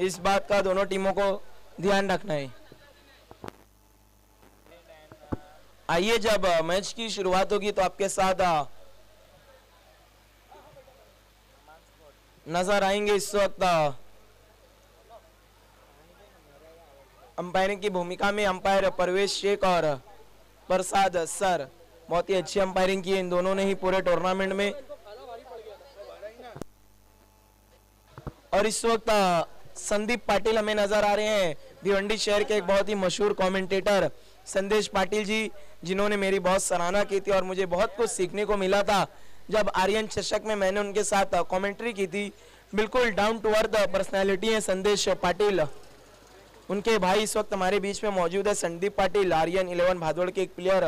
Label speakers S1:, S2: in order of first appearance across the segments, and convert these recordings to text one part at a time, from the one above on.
S1: इस बात का दोनों टीमों को ध्यान रखना है। आइए जब मैच की शुरुआत होगी तो आपके साथ नज़र आएँगे इस वक्त अंपायरिंग की भूमिका में अंपायर परवेश शेख और प्रसाद सर। बहुत ही अच्छी अंपायरिंग की इन दोनों ने ही पूरे टूर्नामेंट में। और इस वक्त संदीप पाटिल हमें नज़र आ रहे हैं। भिवंडी शहर के एक बहुत ही मशहूर कमेंटेटर संदेश पाटिल जी, जिन्होंने मेरी बहुत सराहना की थी और मुझे बहुत कुछ सीखने को मिला था। जब आर्यन चषक में मैंने उनके साथ कमेंट्री की थी, बिल्कुल डाउन टू अर्थ पर्सनैलिटी है संदेश पाटिल। उनके भाई इस वक्त हमारे बीच में मौजूद है संदीप पाटिल, आर्यन इलेवन भादौड़ के एक प्लेयर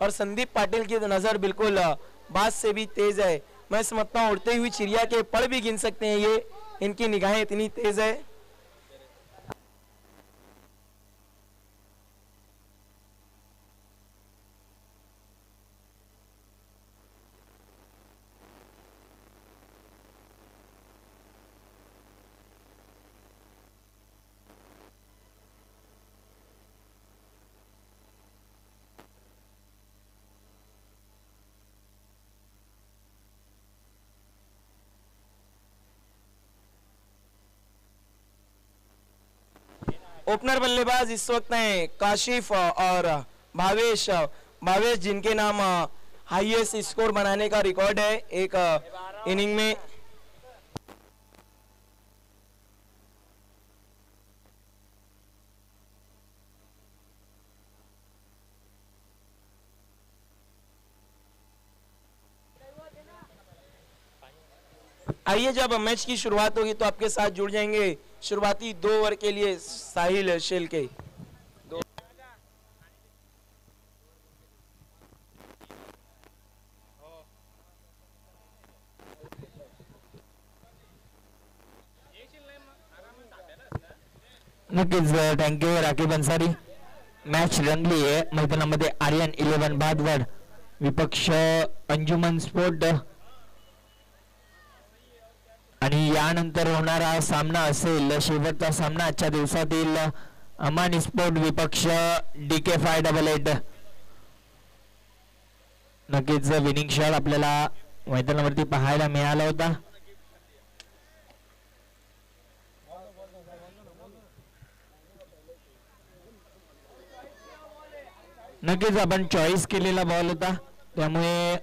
S1: और संदीप पाटिल की तो नज़र बिल्कुल, बात से भी तेज़ है। मैं समझता हूँ उड़ते हुई चिड़िया के पड़ भी गिन सकते हैं ये। इनकी निगाहें इतनी तेज़ है। ओपनर बल्लेबाज इस वक्त हैं काशिफ और भावेश। भावेश, जिनके नाम हाईएस्ट स्कोर बनाने का रिकॉर्ड है एक इनिंग में। आइए, जब मैच की शुरुआत होगी तो आपके साथ जुड़ जाएँगे। शुरुआती दो ओवर के लिए साहिल शेल के
S2: नक्कीच थँक्यू राखी बन्सारी मॅच रंगली आहे. मैदानामध्ये आर्यन इलेव्हन भादवड विपक्ष अंजुमन स्पोर्ट यानंतर होणारा सामना असेल शेवटचा सामना आजच्या दिवसातील अमान स्पोर्ट विपक्ष D K five double eight. नक्कीच विनिंग शॉट आपल्याला मैदानावरती पाहायला मिळाला होता. नक्कीच आपण चॉईस केलेला बॉल होता. त्यामुळे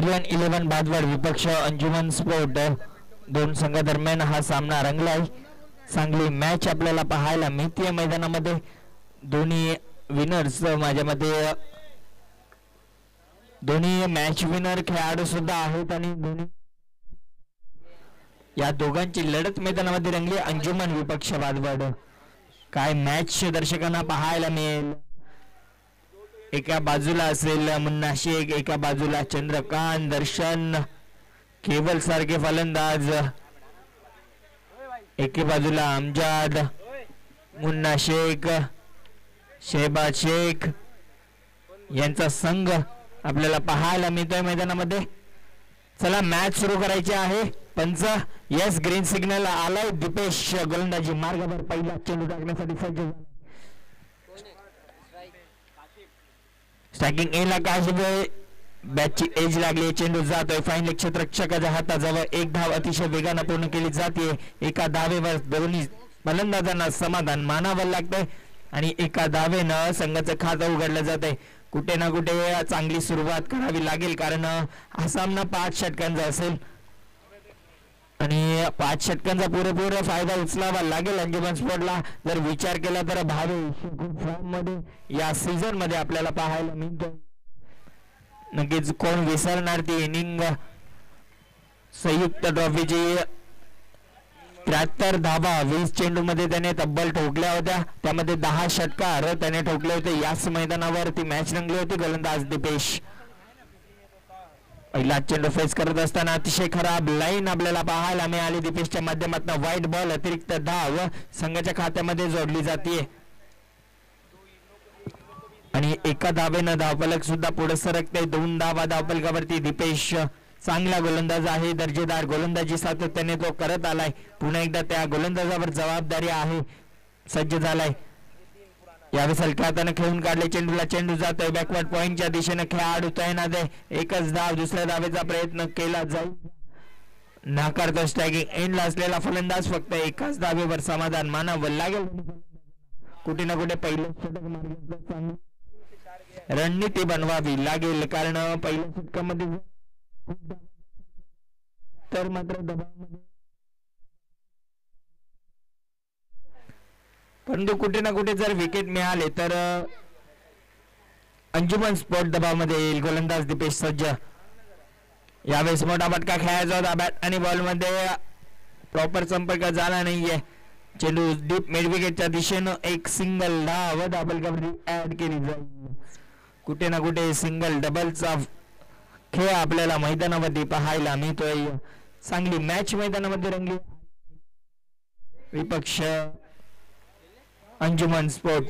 S2: आर्यन इलेव्हन बादवड विपक्ष अंजुमन स्पोर्ट दोन संघादरम्यान हा सामना रंगला आहे चांगली मॅच आपल्याला पाहायला मिळते मैदानामध्ये. दोन्ही विनर्स माझ्या मते दोन्ही मॅच विनर खेळाडू सुद्धा आहेत आणि या दोघांची लढत मैदानामध्ये रंगली. अंजुमन विपक्ष बादवड. काय मॅच दर्शकांना पाहायला मिळेल? एका बाजूला असेल शेख एका बाजूला चंद्रकांत दर्शन केवल सारखे फलंदाज. एके बाजूला अमजाद मुन्ना शेख शेबा शेख यांचा संघ आपल्याला पाहायला मिळतोय मैदानामध्ये. चला मॅच सुरू करायची आहे. पंच यस ग्रीन सिग्नल आलाय. दीपेश गोलंदाजी मार्गावर पहिला चेंडू टाकण्यासाठी सज्ज स्टॅकिंग ए ला काशिबे बॅटची एज लागली. चेंडू जातोय. फायनल क्षेत्रक्षकाच्या हाताजवळ एक धाव अतिशय वेगानं पूर्ण केली जाते. एका धावेवर दोन्ही फलंदाजांना समाधान मानावं लागतंय. आणि एका धावेनं संघाचं खातं उघडलं जातंय. कुठे ना कुठे चांगली सुरुवात करावी लागेल. कारण हा सामना पाच षटकांचा असेल. आणि पाच षटकांचा पुरेपूर फायदा उचलावा लागेल. अंजुमन स्पोर्टला जर विचार केला तर भावे फॉर्ममध्ये या सीझनमध्ये आपल्याला पाहायला मिळतो नक्कीच कोण विसरणार ती इनिंग संयुक्त ट्रॉफीची त्र्याहत्तर धाबा वीस चेंडू मध्ये त्याने तब्बल ठोकल्या होत्या. त्यामध्ये दहा षटकार त्याने ठोकले होते. याच मैदानावर ती मॅच रंगली होती. गोलंदाज दिपेश पहिला चेंडू फेस करत असताना अतिशय खराब लाईन आपल्याला पाहायला मिळाली. दिपेशच्या माध्यमातून व्हाईट बॉल अतिरिक्त धाव संघाच्या खात्यामध्ये जोडली जाते. आणि एका धावेनं धावपलक सुद्धा पुढे सरकते. दोन धावा धावपलकावरती दिपेश चांगला गोलंदाज आहे. दर्जेदार गोलंदाजी सातत्याने तो करत आलाय. पुन्हा एकदा त्या गोलंदाजावर जबाबदारी आहे. सज्ज झालाय. यावेळेस हलक्या हाताने खेळून काढले चेंडूला चेंडू जातोय बॅकवर्ड पॉईंटच्या दिशेने खेळाडू तैनात आहे. एकच धाव दुसऱ्या धावेचा प्रयत्न केला जाईल नाकारतो स्ट्रायकिंग एंडला असलेला फलंदाज फक्त एकाच धावेवर समाधान मानावं लागेल. कुठे ना कुठे पहिलं रणनीती बनवावी लागेल कारण पहिल्या षटकामध्ये तर मात्र दबावामध्ये परंतु कुठे ना कुठे जर विकेट मिळाले तर अंजुमन स्पोर्ट दबावमध्ये येईल. गोलंदाज दीपेश सज्ज. यावेळेस मोठा फटका खेळायचा होता बॅट आणि बॉलमध्ये प्रॉपर संपर्क झाला नाहीये. चेंडू डीप मेडविकेटच्या दिशेनं एक सिंगल धाव कबड्डी ऍड केली जाईल. कुठे ना कुठे सिंगल डबलचा खेळ आपल्याला मैदानामध्ये पाहायला मिळतोय. चांगली मॅच मैदानामध्ये रंगली. विपक्ष अंजुमन स्पोर्ट.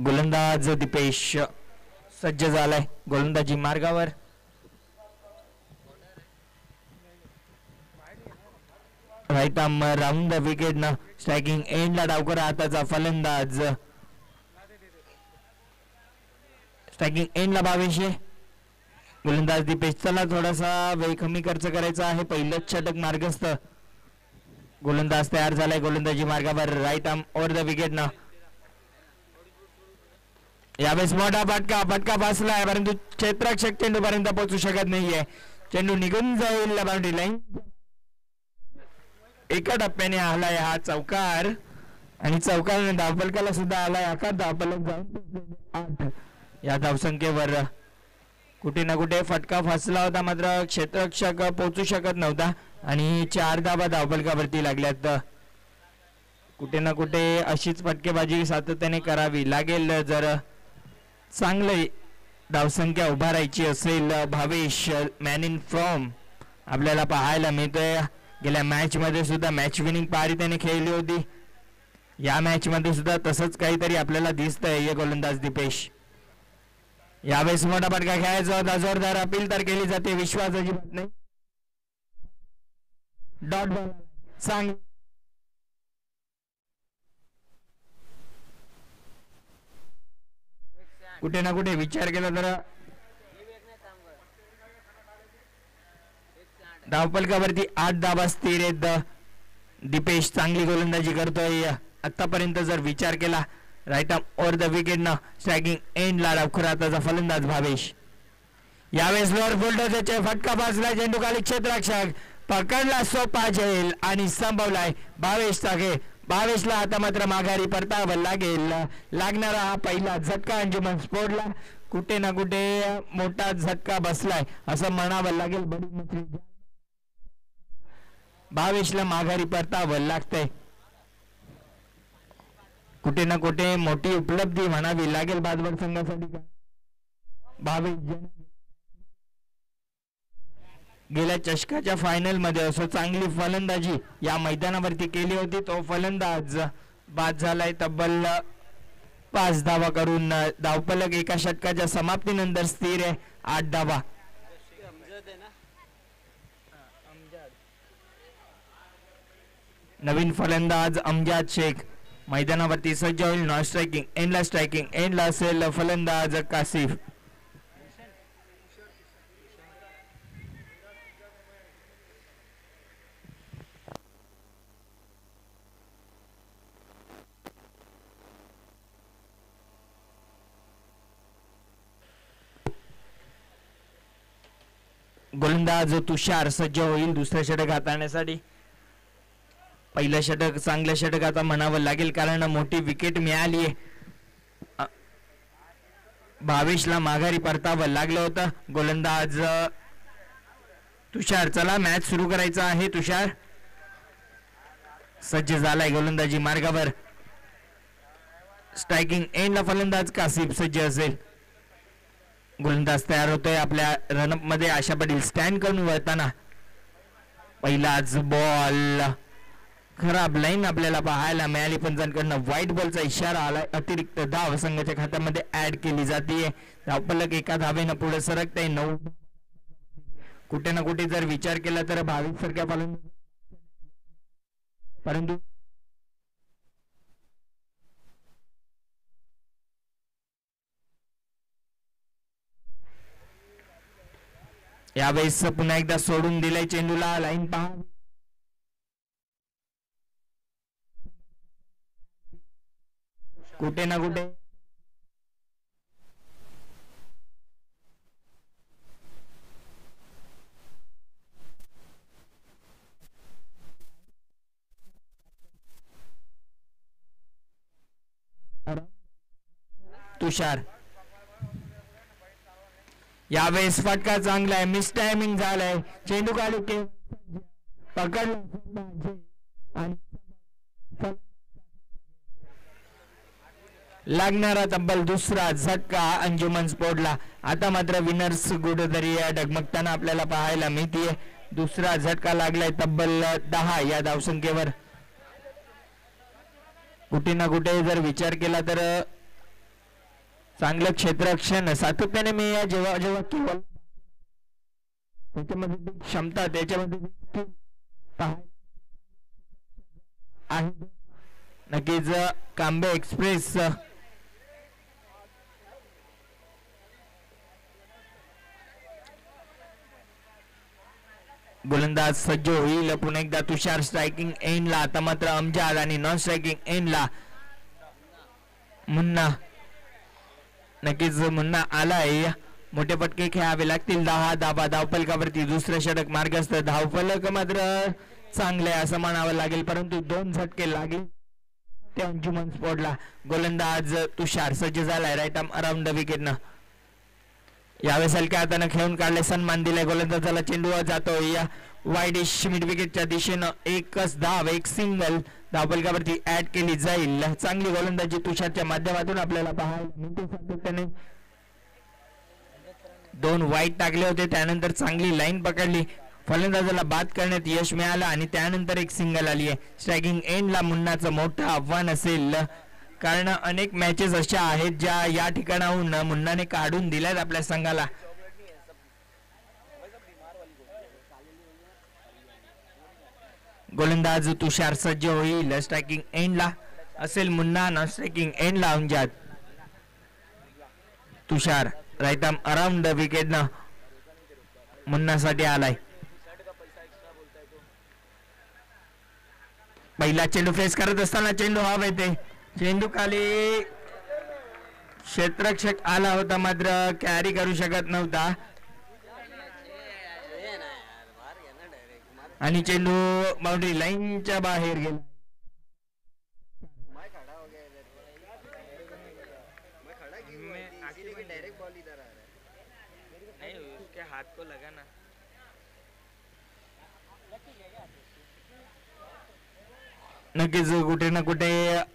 S2: गोलंदाज दीपेश सज्ज झालाय. गोलंदाजी मार्गावर. Right arm round the wicket न स्ट्रायकिंग एंडला डावकर हाताचा फलंदाज. स्ट्रायकिंग एंडला बावीसशे. गोलंदाज दीपेश थोडासा वेळ कमी खर्च करायचा आहे. पहिलंच षटक मार्गस्थ. गोलंदाज तयार झालाय गोलंदाजी मार्गावर. Right arm over the wicket न. यावेळेस मोठा फटका फटका बसलाय परंतु क्षेत्रक्षक चेंडू पर्यंत पोहोचू शकत नाहीये. चेंडू निघून जाईल बाउंड्री लाईन एका टप्प्याने आलाय हा चौकार. आणि चौकार धावपलकाला सुद्धा आलाय. आकार धावपलक जाऊन आठ. या धावसंख्येवर कुठे ना कुठे फटका फसला होता मात्र क्षेत्ररक्षक पोहोचू शकत नव्हता आणि चार दाबा धावपलकावरती लागल्यात. कुठे ना कुठे अशीच फटकेबाजी सातत्याने करावी लागेल. जर चांगले धावसंख्या उभारायची असेल भावेश मॅन इन फॉर्म आपल्याला पाहायला मिळतोय. गेल्या मॅच मध्ये सुद्धा मॅच विनिंग पारी त्याने खेळली होती. या मॅच मध्ये सुद्धा तसंच काहीतरी आपल्याला दिसतंय ये गोलंदाज दीपेश. यावेळेस मोठा फटका खेळायचा होता. जोरदार अपील तर केली जाते. विश्वास अजिबात नाही. Dot ball. सांग. कुठे ना कुठे विचार केला तर. धावपलकावरती आठ धाबा स्थिर आहेत. दीपेश चांगली गोलंदाजी करतोय. आतापर्यंत जर विचार केला right arm over the wicket न स्ट्रायकिंग एंडला डावखुराताचा फलंदाज भावेश यावेळेस लोअर फोल्डरचे फटका बाजला चेंडू खाली क्षेत्ररक्षक पकडला सोपा झेल आणि संभवलाय भावेश सागे भावेशला आता मात्र माघारी परतावं लागेल लागणारा हा पहिला झटका अंजुमन स्पोर्टला कुठे ना कुठे मोठा झटका बसलाय असं म्हणावं लागेल बडी भावेशला माघारी परतावं लागतंय कुठे ना कुठे मोठी उपलब्धी म्हणावी लागेल बादवर संघासाठी. भावेश गेल्या चषकाच्या फायनलमध्ये असो चांगली फलंदाजी या मैदानावरती केली होती. तो फलंदाज बाद झालाय. तब्बल पाच धावा करून धावपलक एका षटकाच्या समाप्तीनंतर स्थिर आहे. आठ धावा. नवीन फलंदाज अमजाद शेख. मैदानावरती सज्ज होईल नॉन स्ट्रायकिंग एंडला स्ट्रायकिंग एंडला असेल फलंदाज कासिफ. गोलंदाज तुषार सज्ज होईल दुसऱ्या षटक हाताळण्यासाठी पहिलं षटक चांगलं षटक आता म्हणावं लागेल कारण मोठी विकेट मिळाली आहे भावेशला माघारी परतावं लागलं होतं. गोलंदाज तुषार चला मॅच सुरू करायचा आहे तुषार. सज्ज झालाय गोलंदाजी मार्गावर. स्ट्रायकिंग एंडला फलंदाज कासिफ सज्ज असेल. गोलंदाज तयार होतोय आपल्या रनअपमध्ये. आशा पाटील स्टँड करून वळताना. पहिलाच बॉल खराब लाईन आपल्याला पाहायला मिळाली पंचांकडनं व्हाईट बॉलचा इशारा आलाय अतिरिक्त धाव संघाच्या खात्यामध्ये ऍड केली जाते धावपलक एका धावेनं पुढे सरकते नऊ कुठे ना कुठे जर विचार केला तर भाविक सारख्या पालन परंतु यावेळेस पुन्हा एकदा सोडून दिलाय चेंडूला. लाईन पहा कुठे ना कुठे. तुषार. यावेळेस फटका चांगला आहे. मिस टायमिंग झालाय. चेंडू काढू के पकडला. लागणारा तब्बल दुसरा झटका अंजुमन स्पोर्टला आता मात्र विनर्स गुडदरी डगमगताना आपल्याला पाहायला मिळतीये. दुसरा झटका लागलाय तब्बल दहा या धावसंख्येवर. कुठे ना कुठे जर विचार केला तर चांगलं क्षेत्ररक्षण सातत्याने मी या जेव्हा जेव्हा केवळ त्याच्यामध्ये क्षमता त्याच्यामध्ये नक्कीच कांबे एक्सप्रेस गोलंदाज सज्ज होईल पुन्हा एकदा तुषार स्ट्रायकिंग एंडला आता मात्र अमजाद आणि नॉन स्ट्रायकिंग एंडला मुन्ना नक्कीच मुन्ना आलाय. मोठे पटके खेळावे लागतील. दहा दाबा धावफलकावरती दुसरं षटक मार्गस्थ. धावफलक मात्र चांगले असं म्हणावं लागेल परंतु दोन झटके लागेल ते अंजुमन स्पोर्टला गोलंदाज तुषार सज्ज झालाय. राईट आर्म अराउंड विकेटनं यावेळेस हलक्या हातानं खेळून काढले. सन्मान दिलाय गोलंदाजाला. चेंडू जातो या वाईडिश मिड विकेटच्या दिशेनं एकच धाव एक सिंगल धावपलकावरती ऍड केली जाईल. चांगली गोलंदाजी तुषारच्या माध्यमातून आपल्याला पाहायला दोन वाईट टाकले होते. त्यानंतर चांगली लाईन पकडली. फलंदाजाला बाद करण्यात यश मिळालं आणि त्यानंतर एक सिंगल आली आहे. स्ट्रायकिंग एंडला मुन्नाचं मोठं आव्हान असेल. कारण अनेक मॅचेस अशा आहेत ज्या या ठिकाणाहून मुन्नाने काढून दिल्यात आपल्या संघाला. गोलंदाज तुषार सज्ज होईल स्ट्रायकिंग एंडला असेल मुन्ना नॉन स्ट्रायकिंग एंडला अंजात. तुषार रायताम आर्म अराउंड विकेटनं मुन्नासाठी आलाय. पहिला चेंडू फेस करत असताना चेंडू हवा येते चेंडूकाली क्षेत्रक्षक आला होता मात्र कॅरी करू शकत नव्हता. आणि चेंडू बाउंड्री लाईनच्या बाहेर गेला. नक्कीच कुठे ना कुठे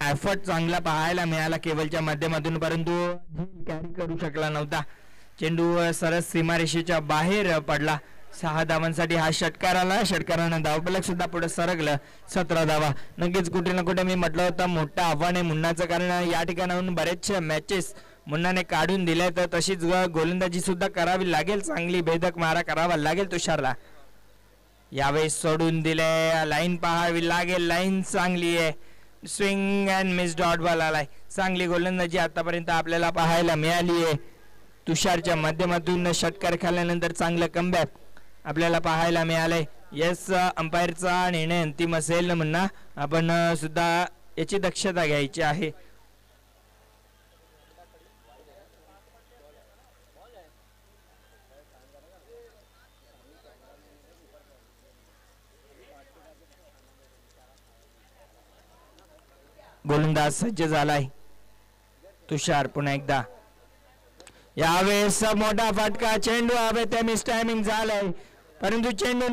S2: एफर्ट चांगला पाहायला मिळाला केबलच्या माध्यमातून परंतु कॅरी करू शकला नव्हता. चेंडू सरस सीमारेषेच्या बाहेर पडला. सहा धावांसाठी हा षटकार आला. षटकारानं धावपलक सुद्धा पुढे सरकलं. सतरा धावा. नक्कीच कुठे ना कुठे मी म्हटलं होतं मोठं आव्हान आहे. मुन्नाचं कारण या ठिकाणाहून बरेचसे मॅचेस मुन्नाने काढून दिल्या तर तशीच गोलंदाजी सुद्धा करावी लागेल. चांगली भेदक मारा करावा लागेल तुषारला. यावेळेस सोडून दिले लाईन पाहावी लागेल. लाईन चांगली आहे. Swing and miss dot ball आलाय. चांगली गोलंदाजी आतापर्यंत आपल्याला पाहायला मिळाली आहे. तुषारच्या माध्यमातून षटकार खाल्ल्यानंतर चांगलं कमबॅक आपल्याला पाहायला मिळालंय. येस अंपायरचा निर्णय अंतिम असेल म्हणणं आपण सुद्धा याची दक्षता घ्यायची आहे. गोलंदाज सज्ज झालाय. तुषार पुन्हा एकदा. यावेळेस मोठा फटका चेंडू हवे ते मिस टायमिंग झालंय. परंतु चेंडू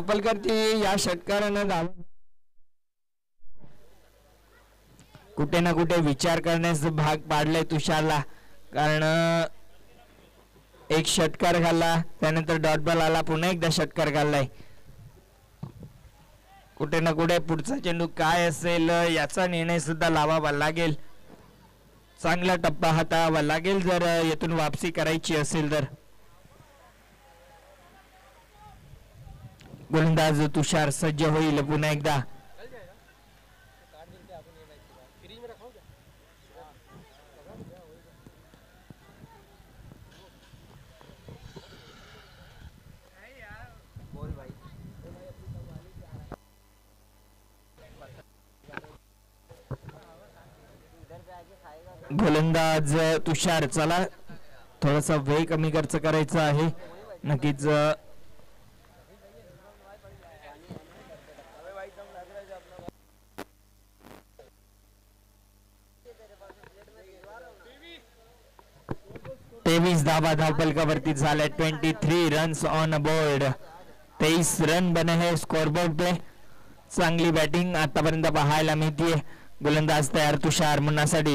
S2: धावपल या षटकारानं धाव कुठे ना कुठे विचार करण्यास भाग पाडलाय तुषारला. कारण एक षटकार घालला त्यानंतर डॉट बॉल आला पुन्हा एकदा षटकार घाललाय कुठे ना कुठे पुढचा चेंडू काय असेल याचा निर्णय सुद्धा लावावा लागेल. चांगला टप्पा हातावा लागेल जर येथून वापसी करायची असेल तर. गोलंदाज तुषार सज्ज होईल पुन्हा एकदा. गोलंदाज तुषार चला. थोडासा वेळ कमी खर्च करायचा आहे. नक्कीच तेवीस धाबा धावपलकावरती झाल्या. Twenty three runs on board तेवीस रन बने हे स्कोरबोर्ड पे. चांगली बॅटिंग आतापर्यंत पाहायला मिळतीये. गोलंदाज तयार तुषार मुन्नासाठी.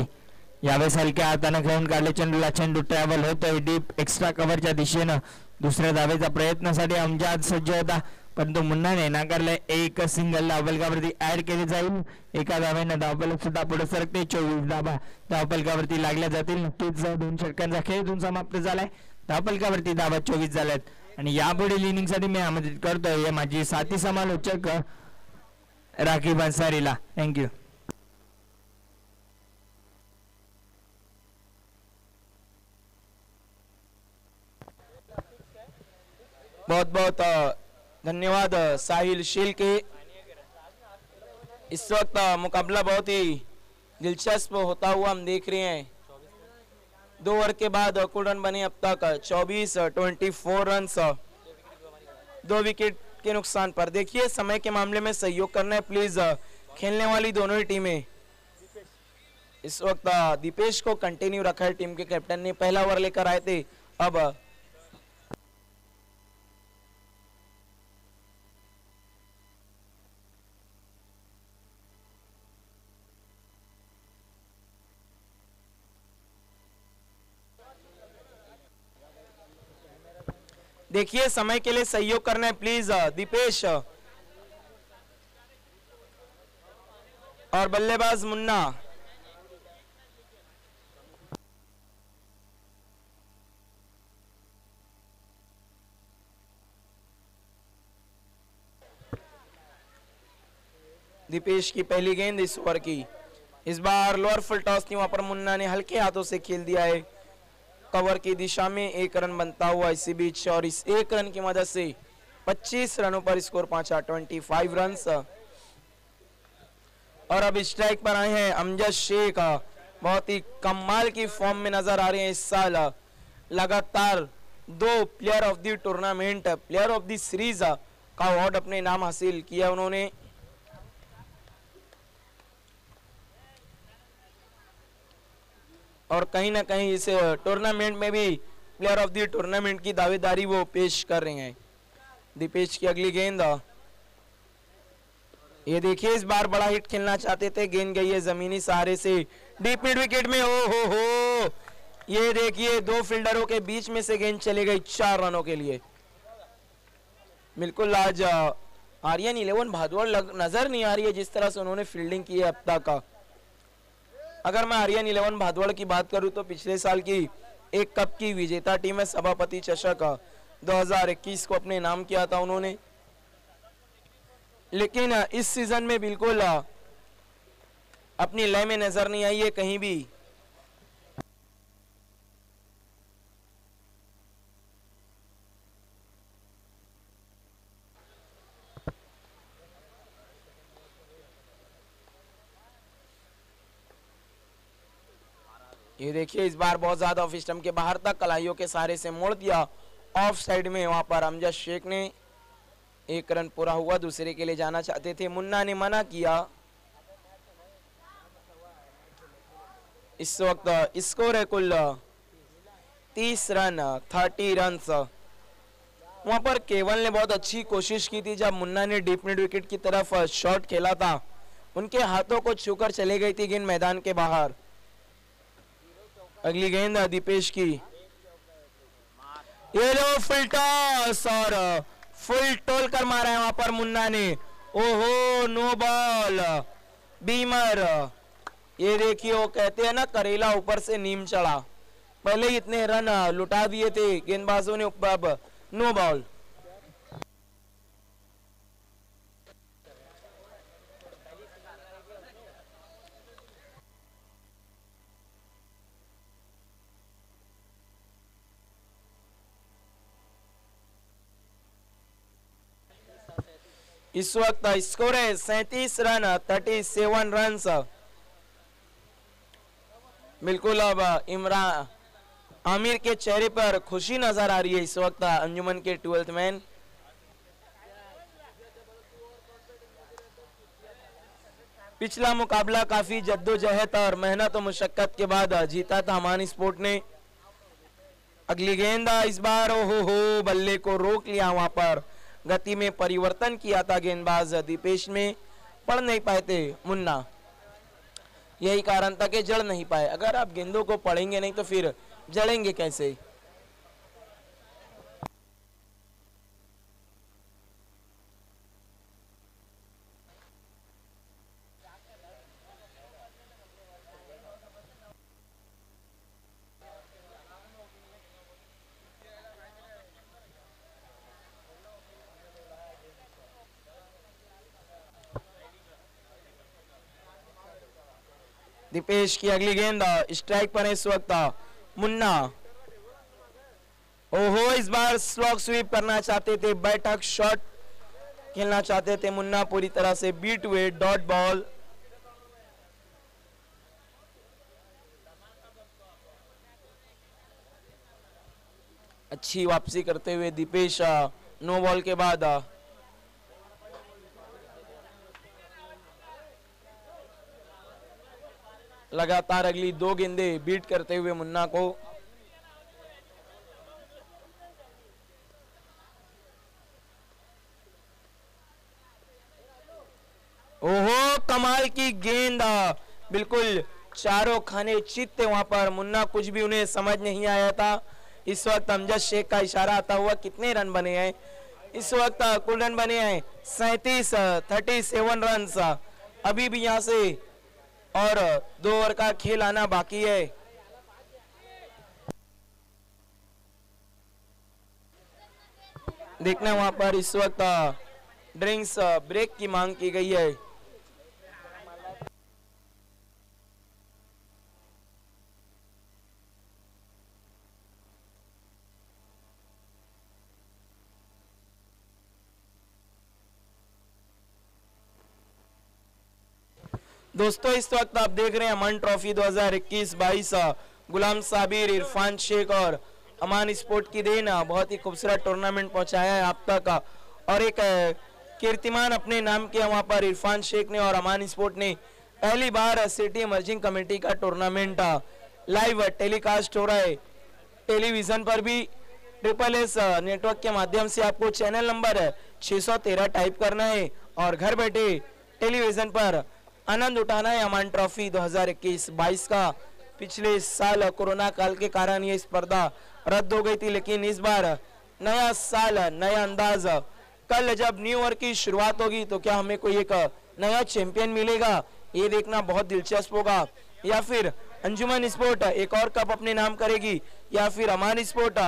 S2: यावेळेस हलक्या हाताने खेळून काढले चेंडूला. चेंडू ट्रॅव्हल होतोय. डीप एक्स्ट्रा कव्हरच्या दिशेनं. दुसऱ्या धावेचा प्रयत्नासाठी अमजाद सज्ज होता. परंतु मुन्नाने नाकारले एक सिंगल धावपलकावरती ऍड केले जाईल. एका धाव्यानं धावपलक सुद्धा पुढे सरकते. चोवीस धाबा धावपलकावरती लागल्या जातील. नक्कीच दोन षटकांचा खेळ इथून समाप्त झालाय. धावपलकावरती धाबा चोवीस झाल्यात. आणि यापुढील इनिंगसाठी मी आमंत्रित करतोय माझी साथी समालोचक राखी भन्सारीला. थँक्यू
S1: बहुत बहुत धन्यवाद साहिल शील के। इस वक्त मुकाबला बहुत ही दिलचस्प होता हुआ हम देख रहे हैं। दो ओवर के बाद कुल रन बने अब तक 24 24 रन दो विकेट के नुकसान पर। देखिए, समय के मामले में सहयोग करना है प्लीज़ खेलने वाली दोनों ही टीमें। इस वक्त दीपेश को कंटिन्यू रखा है टीम के कैप्टन ने। पहला ओवर लेकर आए थे, अब देखिए, समय के लिए सहयोग करना है प्लीज़ दीपेश और बल्लेबाज मुन्ना। दीपेश की पहली गेंद इस ओवर की। इस बार लोअर फुल टॉस थी वहाँ पर मुन्ना ने हल्के हाथों से खेल दिया है। कवर की दिशा में एक रन बनता हुआ इसी बीच और इस एक रन की मदद से 25 रनों पर स्कोर पहुँचा 25 रन और अब स्ट्राइक पर आए हैं अमजद शेख। बहुत ही कमाल की फॉर्म में नज़र आ रहे हैं इस साल। लगातार दो player of the tournament, player of the series का अवार्ड अपने नाम हासिल किया उन्होंने। और कहीं ना कहीं इस टूर्नामेंट में भी प्लेयर ऑफ़ द टूर्नामेंट की दावेदारी वो पेश कर रहे हैं। दीपेश की अगली गेंद ये देखिए, इस बार बड़ा हिट खेलना चाहते थे, गेंद गई है जमीनी सहारे से। डीप मिड विकेट में, ओ हो हो। ये देखिए, दो फील्डरों के बीच में से गेंद चले गई चार रनों के लिए। बिल्कुल आज आर्यन इलेवन भादुआ नज़र नहीं आ रही है जिस तरह से उन्होंने फील्डिंग की है अब तक। का अगर मैं आर्यन इलेवन भादवड़ की बात करूँ तो पिछले साल की एक कप की विजेता टीम है सभापति चषक। 2021 को अपने नाम किया था उन्होंने। लेकिन, इस सीज़न में बिल्कुल, अपनी लय में नज़र नहीं आई है कहीं भी। ये देखिए, इस बार बहुत ज़्यादा ऑफ़ स्टम्प के बाहर तक कलाइयों के सहारे से मोड़ दिया। ऑफ़ साइड में वहाँ पर अमजद शेख ने एक रन पूरा हुआ, दूसरे के लिए जाना चाहते थे। मुन्ना ने मना किया। इस वक्त स्कोर है कुल तीस रन थर्टी रन वहाँ पर केवल ने बहुत अच्छी कोशिश की थी, जब मुन्ना ने डीप मिड विकेट की तरफ़ शॉट खेला था। उनके हाथों को छूकर चले गई थी गेंद मैदान के बाहर। अगली गेंद दीपेश की। ये लो फुल टॉस और फुल टोल कर मारा है वहाँ पर मुन्ना ने। ओहो नो बॉल बीमर ये देखिए, वो कहते हैं ना, करेला ऊपर से नीम चढ़ा। पहले ही इतने रन लुटा दिए थे गेंदबाजों ने, अब नो बॉल इस वक्त स्कोर है सैतीस रन थर्टी सेवन रन बिल्कुल अब इमरान आमिर के चेहरे पर खुशी नज़र आ रही है इस वक्त अंजुमन के ट्वेल्थ मैन। पिछला मुकाबला काफ़ी जद्दोजहद और मेहनत और मुशक्कत के बाद जीता था हमारी स्पोर्ट ने। अगली गेंद इस बार ओहो हो, बल्ले को रोक लिया वहाँ पर। गति में परिवर्तन किया था गेंदबाज दीपेश में, पढ़ नहीं पाए थे मुन्ना। यही कारण था कि जड़ नहीं पाए। अगर आप गेंदों को पढ़ेंगे नहीं तो फिर जड़ेंगे कैसे? दीपेश की अगली गेंद, स्ट्राइक पर है इस वक्त, मुन्ना। ओहो, इस बार स्लॉक स्वीप करना चाहते थे, बैठक शॉट खेलना चाहते थे मुन्ना, पूरी तरह से बीट हुए डॉट बॉल अच्छी वापसी करते हुए दीपेश नो बॉल के बाद लगातार अगली दो गेंदे बीट करते हुए मुन्ना को ओहो, कमाल की गेंद। बिल्कुल चारों खाने चित्त वहाँ पर। मुन्ना कुछ भी उन्हें समझ नहीं आया था। इस वक्त अमजद शेख का इशारा आता हुआ कितने रन बने हैं? इस वक्त कुल रन बने हैं सैतीस थर्टी सेवन रन अभी भी यहाँ से और दो ओवर का खेल आना बाकी है। देखना वहाँ पर इस वक्त ड्रिंक्स ब्रेक की मांग की गई है। दोस्तों, इस वक्त आप देख रहे हैं अमन ट्रॉफी 2021-22 गुलाम साबिर, इरफान शेख और अमान स्पोर्ट की देन, बहुत ही खूबसूरत टूर्नामेंट पहुँचाया है आप तक और एक कीर्तिमान अपने नाम किया वहाँ पर इरफान शेख ने और अमान स्पोर्ट ने। पहली बार सिटी इमर्जिंग कमेटी का टूर्नामेंट लाइव टेलीकास्ट हो रहा है। टेलीविज़न पर भी ट्रिपल एस नेटवर्क के माध्यम से आपको चैनल नंबर 613 टाइप करना है। और घर बैठे टेलीविज़न पर आनंद उठाना है अमान ट्रॉफी 2021-22 का पिछले साल कोरोना काल के कारण ये स्पर्धा रद्द हो गई थी, लेकिन इस बार नया साल, नया अंदाज। कल जब न्यू ईयर की शुरुआत होगी तो क्या हमें कोई एक नया चैंपियन मिलेगा? ये देखना बहुत दिलचस्प होगा। या फिर अंजुमन स्पोर्ट एक और कप अपने नाम करेगी, या फिर अमान स्पोर्ट,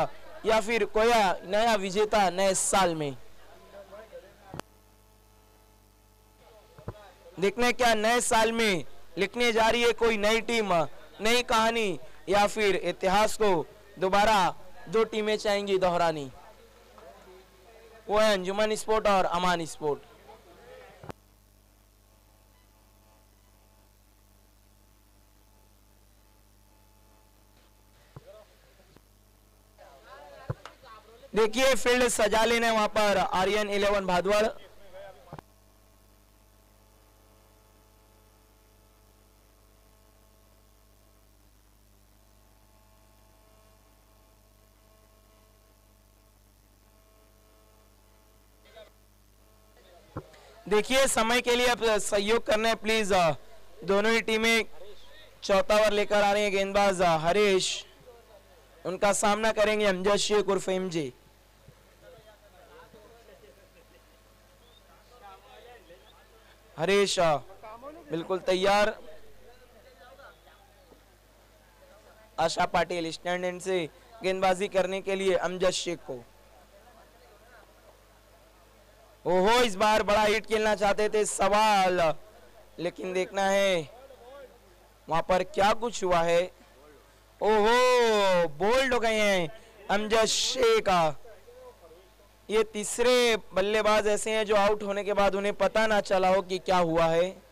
S1: या फिर कोई नया विजेता नए साल में। देखने क्या नए साल में लिखने जा रही है कोई नई टीम, नई कहानी, या फिर इतिहास को दोबारा दो टीमें चाहेंगी दोहरानी? वो है अंजुमन स्पोर्ट और अमान स्पोर्ट। देखिए, फ़ील्ड सजा लेने वहाँ पर आर्यन इलेवन भादवाड़। देखिए, समय के लिए अब सहयोग करना प्लीज़ दोनों ही टीमें चौथा ओवर लेकर आ रही है, गेंदबाज हरीश। उनका सामना करेंगे अमजद शेख उर्फ़ जी। हरीश बिल्कुल तैयार। आशा पाटिल स्टैंड एंड से गेंदबाजी करने के लिए अमजद शेख को। ओहो, इस बार बड़ा हिट खेलना चाहते थे सवाल, लेकिन देखना है, वहाँ पर क्या कुछ हुआ है। ओहो, बोल्ड हो गए हैं अमजद शेख ये तीसरे बल्लेबाज ऐसे हैं जो आउट होने के बाद उन्हें पता ना चला हो कि क्या हुआ है।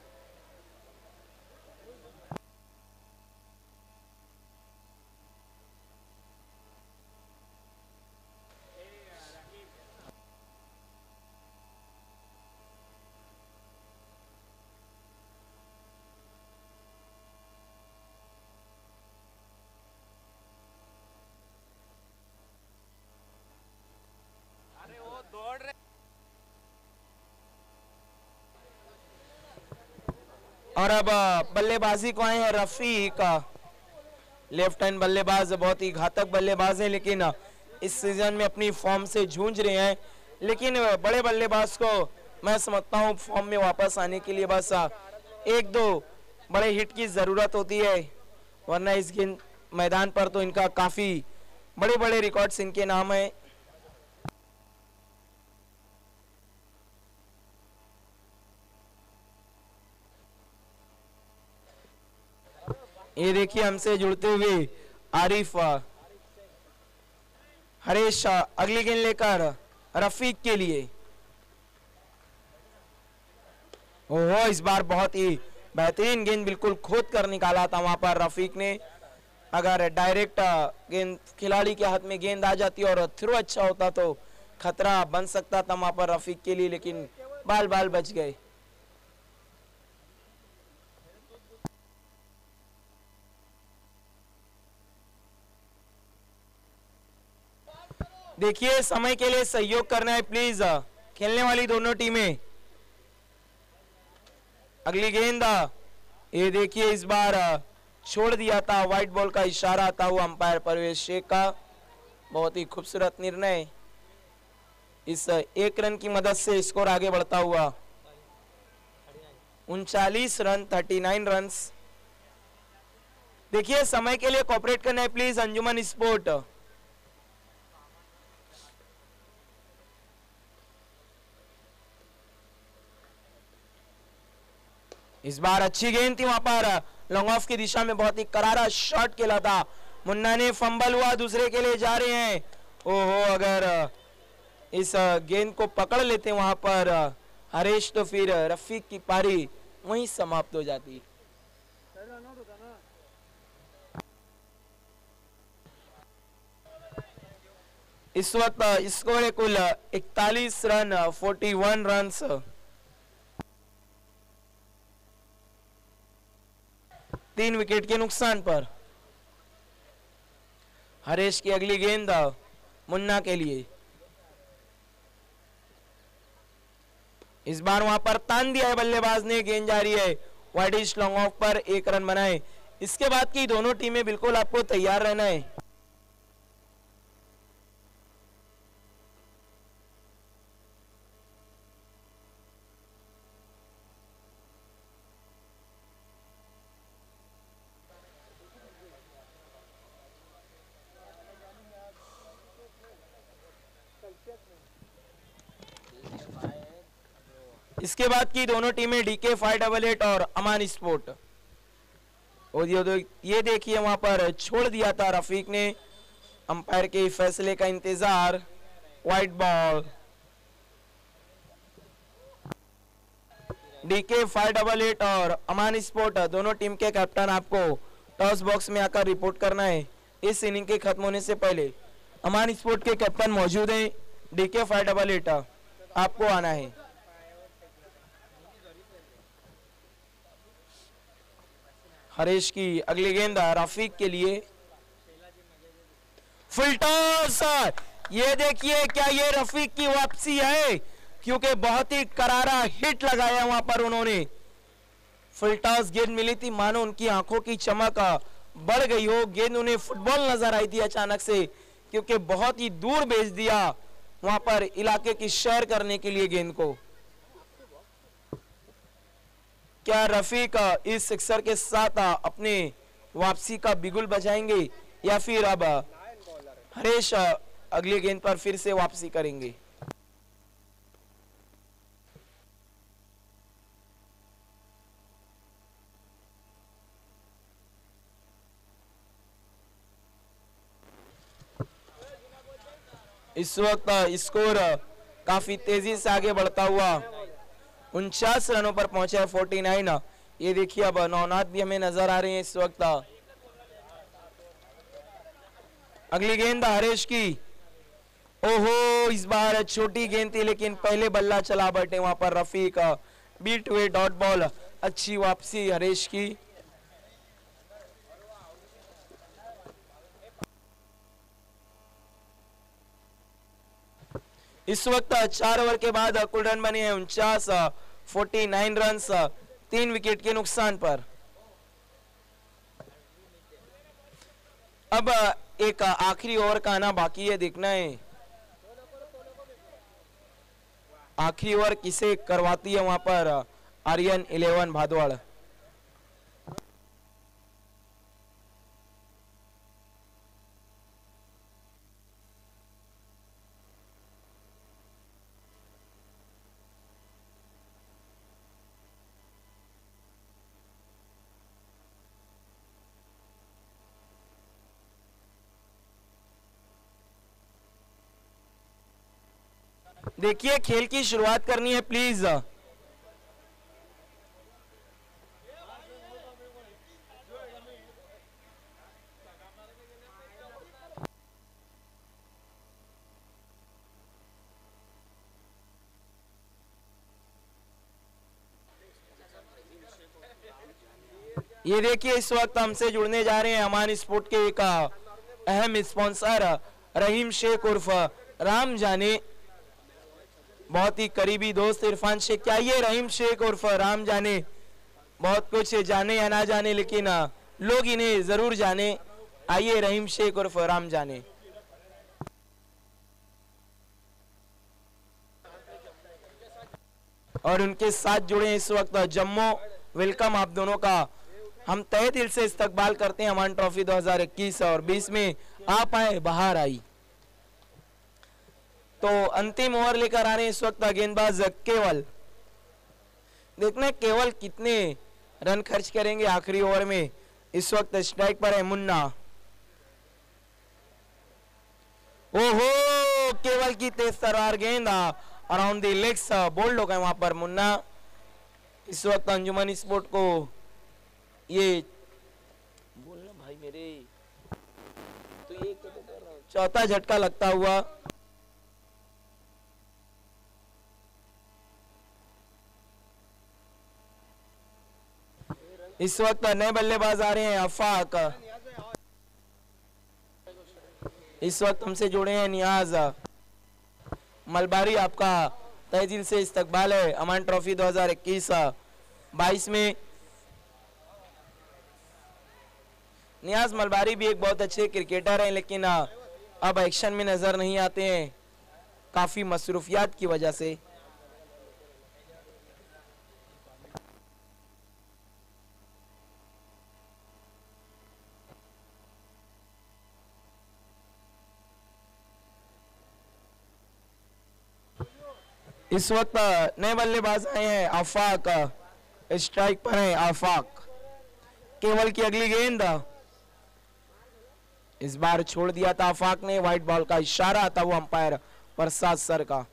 S1: और अब बल्लेबाजी को आए हैं रफी का। लेफ़्ट हैंड बल्लेबाज, बहुत ही घातक बल्लेबाज है, लेकिन इस सीज़न में अपनी फॉर्म से जूझ रहे हैं। लेकिन बड़े बल्लेबाज को मैं समझता हूँ, फॉर्म में वापस आने के लिए बस एक दो बड़े हिट की ज़रूरत होती है। वरना इस गेंद मैदान पर तो इनका काफ़ी बड़े बड़े रिकॉर्ड्स इनके नाम है। ये देखिए हमसे जुड़ते हुए आरिफ, हरेश, अगली गेंद लेकर रफीक के लिए। ओहो, इस बार बहुत ही बेहतरीन गेंद बिल्कुल खोद कर निकाला था वहाँ पर रफीक ने। अगर डायरेक्ट गेंद, खिलाड़ी के हाथ में गेंद आ जाती और थ्रो अच्छा होता तो खतरा बन सकता था वहाँ पर रफीक के लिए, लेकिन बाल बाल बच गए। देखिए, समय के लिए सहयोग करना है प्लीज़ खेलने वाली दोनों टीमें। अगली गेंद ये देखिए, इस बार छोड़ दिया था व्हाइट बॉल का इशारा आता हुआ अंपायर परवेश शेख का। बहुत ही खूबसूरत निर्णय। इस एक रन की मदद से स्कोर आगे बढ़ता हुआ। उनचालीस रन थर्टी नाइन रन देखिए, समय के लिए कॉपरेट करना है प्लीज़ अंजुमन स्पोर्ट इस बार अच्छी गेंद थी वहाँ पर। लॉन्ग ऑफ़ की दिशा में बहुत ही करारा शॉट खेला था। मुन्ना ने फंबल हुआ, दूसरे के लिए जा रहे हैं। ओहो, अगर इस गेंद को पकड़ लेते वहाँ पर हरेश तो फिर रफीक की पारी वहीं समाप्त हो जाती। इस वक्त स्कोर है कुल 41 रन 41 रन तीन विकेट के नुकसान पर। हरेश की अगली गेंद मुन्ना के लिए। इस बार वहाँ पर तान दिया है बल्लेबाज ने, गेंद जारी है। वाइडिश लॉन्ग ऑफ़ पर एक रन बनाए। इसके बाद की दोनों टीमें बिल्कुल आपको तैयार रहना है। इसके बाद की दोनों टीमें डीके फाइव डबल एट और अमान स्पोर्ट। और ये देखिए वहाँ पर छोड़ दिया था रफीक ने। अंपायर के फैसले का इंतज़ार। White ball DK five double eight और अमान स्पोर्ट, दोनों टीम के कैप्टन आपको टॉस बॉक्स में आकर रिपोर्ट करना है। इस इनिंग के खत्म होने से पहले अमान स्पोर्ट के कैप्टन मौजूद हैं। डीके फाइव डबल एट आपको आना है। हरीश की अगली गेंद रफीक के लिए। फुल टॉस ये देखिए क्या ये रफीक की वापसी है, क्योंकि बहुत ही करारा हिट लगाया वहाँ पर उन्होंने। फुल टॉस गेंद मिली थी, मानो उनकी आँखों की चमक बढ़ गई हो, गेंद उन्हें फुटबॉल नज़र आई थी अचानक से, क्योंकि बहुत ही दूर भेज दिया वहाँ पर इलाके की शेयर करने के लिए गेंद को। क्या रफीक इस सिक्सर के साथ अपने वापसी का बिगुल बजाएँगे या फिर अब हरेश अगली गेंद पर फिर से वापसी करेंगे? इस वक्त स्कोर काफ़ी तेज़ी से आगे बढ़ता हुआ उनचास रनों पर पहुँचे है फोर्टी नाइन। ये देखिए अब नौनाथ भी हमें नज़र आ रहे हैं इस वक्त। अगली गेंद हरेश की। ओहो, इस बार छोटी गेंद थी, लेकिन पहले बल्ला चला बैठे वहाँ पर रफीक। बीट हुए डॉट बॉल। अच्छी वापसी हरेश की। इस वक्त चार ओवर के बाद कुल रन बने हैं उनचास। फोर्टी नाइन रन तीन विकेट के नुकसान पर। अब एक आखिरी ओवर का आना बाकी है, देखना है। आखिरी ओवर किसे करवाती है वहाँ पर आर्यन इलेवन भादवाड़। देखिए, खेल की शुरुआत करनी है प्लीज़ ये देखिए, इस वक्त हमसे जुड़ने जा रहे हैं हमारे स्पोर्ट के एक अहम स्पॉन्सर रहीम शेख उर्फ़ राम जाने बहुत ही करीबी दोस्त इरफान शेख, क्या ये रहीम शेख और राम जाने? बहुत कुछ जाने या ना जाने, लेकिन लोग इन्हें ज़रूर जाने। आइए रहीम शेख और राम जाने। और उनके साथ जुड़े इस वक्त जम्मू। वेलकम आप दोनों का। हम तय दिल से इस्तकबाल करते हैं, अमान ट्रॉफी 2021 और 20 में। आप आए, बाहर आई। तो अंतिम ओवर लेकर आ रहे हैं इस वक्त गेंदबाज केवल। देखना केवल कितने रन खर्च करेंगे आखिरी ओवर में। इस वक्त स्ट्राइक पर है मुन्ना। ओहो, केवल की तेज तरार गेंद। अराउंड द लेग्स बोल्ड हो गए वहाँ पर मुन्ना। इस वक्त अंजुमन स्पोर्ट को ये बोलना भाई मेरे। तो ये चौथा झटका लगता हुआ। इस वक्त नए बल्लेबाज आ रहे हैं, अफाक। इस वक्त हमसे जुड़े हैं नियाज। मलबारी आपका तहजील से इस्तकबाल है, अमान ट्रॉफी 2021 22 में। नियाज मलबारी भी एक बहुत अच्छे क्रिकेटर हैं, लेकिन अब एक्शन में नज़र नहीं आते हैं, काफ़ी मसरूफियात की वजह से। इस वक्त नए बल्लेबाज आए हैं, आफाक स्ट्राइक पर है, आफाक। केवल की अगली गेंद। इस बार छोड़ दिया था आफाक ने व्हाइट बॉल का इशारा था वो अंपायर प्रसाद सर का।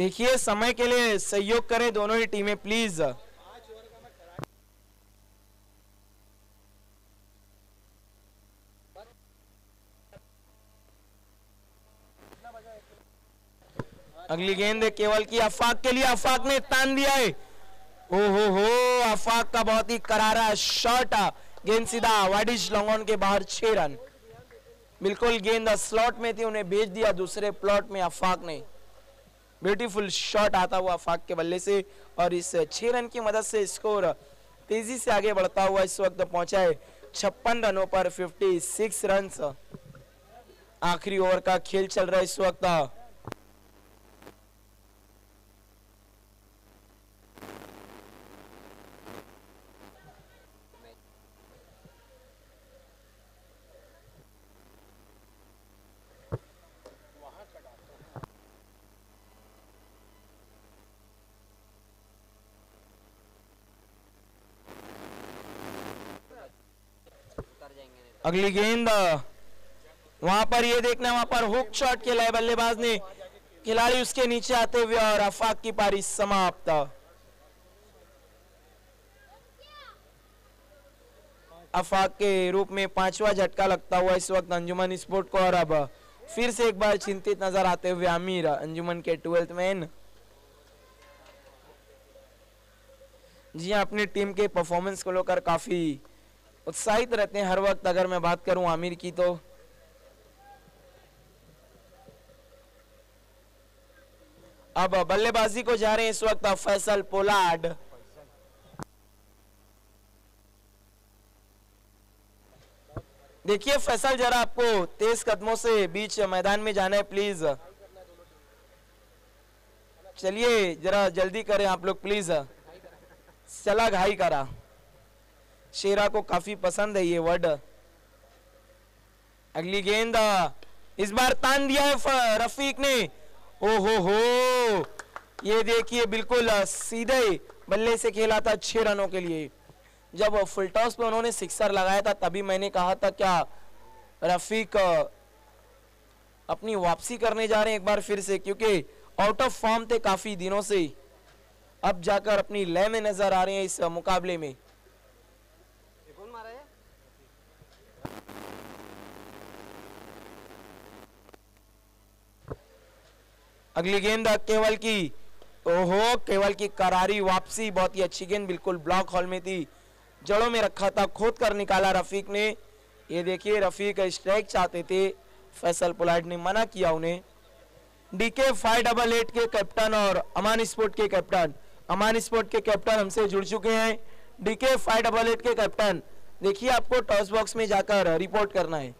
S1: देखिए, समय के लिए सहयोग करें दोनों ही टीमें प्लीज़ अगली गेंद केवल की अफाक के लिए, अफाक ने तान दिया है। ओ हो हो अफाक का बहुत ही करारा शॉट गेंद सीधा वाडिश लॉन्गॉन के बाहर, छह रन। बिल्कुल गेंद स्लॉट में थी, उन्हें भेज दिया, दूसरे प्लॉट में अफाक ने। ब्यूटीफुल शॉट आता हुआ फाक के बल्ले से और इस छह रन की मदद से स्कोर तेज़ी से आगे बढ़ता हुआ इस वक्त पहुँचा है। छप्पन रनों पर 56 रन आखिरी ओवर का खेल चल रहा है इस वक्त। अगली गेंद। वहाँ पर ये देखना वहाँ पर हुक शॉट खेला है बल्लेबाज ने खिलाड़ी उसके नीचे आते हुए और अफाक की पारी समाप्त। अफाक के रूप में पांचवा झटका लगता हुआ इस वक्त अंजुमन स्पोर्ट को और अब फिर से एक बार चिंतित नज़र आते हुए आमिर अंजुमन के ट्वेल्थ मैन जी हाँ अपनी टीम के परफॉर्मेंस को लेकर काफ़ी उत्साहित रहते हैं। हर वक्त अगर मैं बात करूँ आमिर की तो। अब बल्लेबाजी को जा रहे हैं इस वक्त फैसल पोलाड देखिए फैसल जरा आपको तेज कदमों से बीच मैदान में जाना है प्लीज़ चलिए जरा जल्दी करें आप लोग प्लीज़ चला घाई करा। शेरा को काफ़ी पसंद है ये वर्ड। अगली गेंद, इस बार तान दिया है रफीक ने। ओ हो हो ये देखिए, बिल्कुल सीधे बल्ले से खेला था छह रनों के लिए। जब फुल टॉस पे उन्होंने सिक्सर लगाया था, तभी मैंने कहा था, क्या रफीक, अपनी वापसी करने जा रहे हैं एक बार फिर से? क्योंकि आउट ऑफ़ फॉर्म थे काफ़ी दिनों से। अब जाकर अपनी लय में नज़र आ रहे हैं इस मुकाबले में। अगली गेंद केवल की। ओहो, केवल की करारी वापसी, बहुत ही अच्छी गेंद, बिल्कुल ब्लॉक हॉल में थी। जड़ों में रखा था, खोद कर निकाला रफीक ने। ये देखिए, रफीक स्ट्राइक चाहते थे। फैसल पुलाट ने मना किया उन्हें। डीके फाइव डबल एट के कैप्टन और अमान स्पोर्ट के कैप्टन अमान स्पोर्ट के कैप्टन हमसे जुड़ चुके हैं। डीके फाइव डबल एट के कैप्टन देखिए, आपको टॉस बॉक्स में जाकर रिपोर्ट करना है।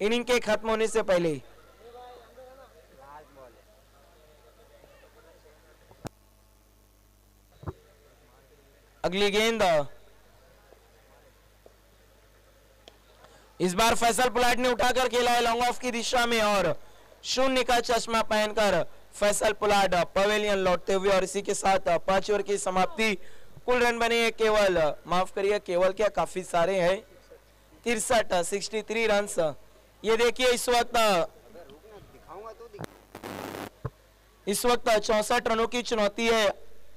S1: इनिंग के खत्म होने से पहले। अगली गेंद। इस बार फैसल पुलाट ने उठाकर खेला है लॉन्ग ऑफ़ की दिशा में और शून्य का चश्मा पहनकर फैसल पुलाट पवेलियन लौटते हुए और इसी के साथ पाँच ओवर की समाप्ति। कुल रन बने हैं केवल, माफ़ करिए, केवल क्या काफ़ी सारे हैं? तिरसठ सिक्सटी थ्री रन ये देखिए इस वक्त इस वक्त चौसठ रनों की चुनौती है।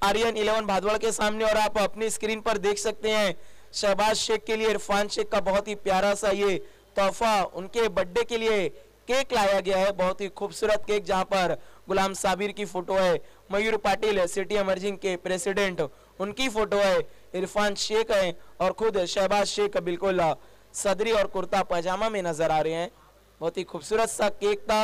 S1: आर्यन इलेवन भादवड़ के सामने और आप अपनी स्क्रीन पर देख सकते हैं। शहबाज शेख के लिए, इरफान शेख का बहुत ही प्यारा सा ये तोहफा उनके बर्थडे के लिए केक लाया गया है। बहुत ही खूबसूरत केक जहाँ पर गुलाम साबिर की फ़ोटो है, मयूर पाटिल सिटी एमर्जिंग के प्रेसिडेंट, उनकी फ़ोटो है, इरफान शेख है और खुद शहबाज शेख बिल्कुल सदरी और कुर्ता पजामा में नज़र आ रहे हैं। बहुत ही खूबसूरत सा केक था।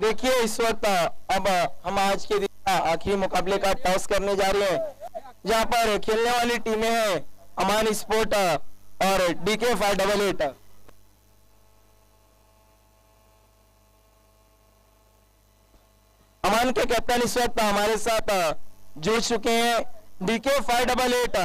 S1: देखिए, इस वक्त अब हम आज के दिन आखिरी मुकाबले का टॉस करने जा रहे हैं, जहाँ पर खेलने वाली टीमें हैं अमान स्पोर्ट और DK five double eight Aman के कैप्टन इस वक्त हमारे साथ जुड़ चुके हैं DK five double eight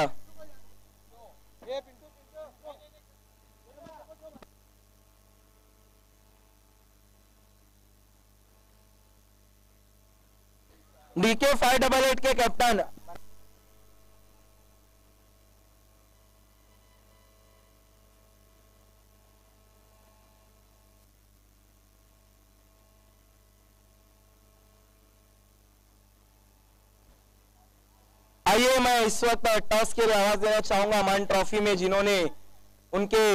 S1: DK five double eight के कैप्टन आइए मैं इस वक्त टॉस के लिए आवाज़ देना चाहूँगा मान ट्रॉफी में जिन्होंने उनके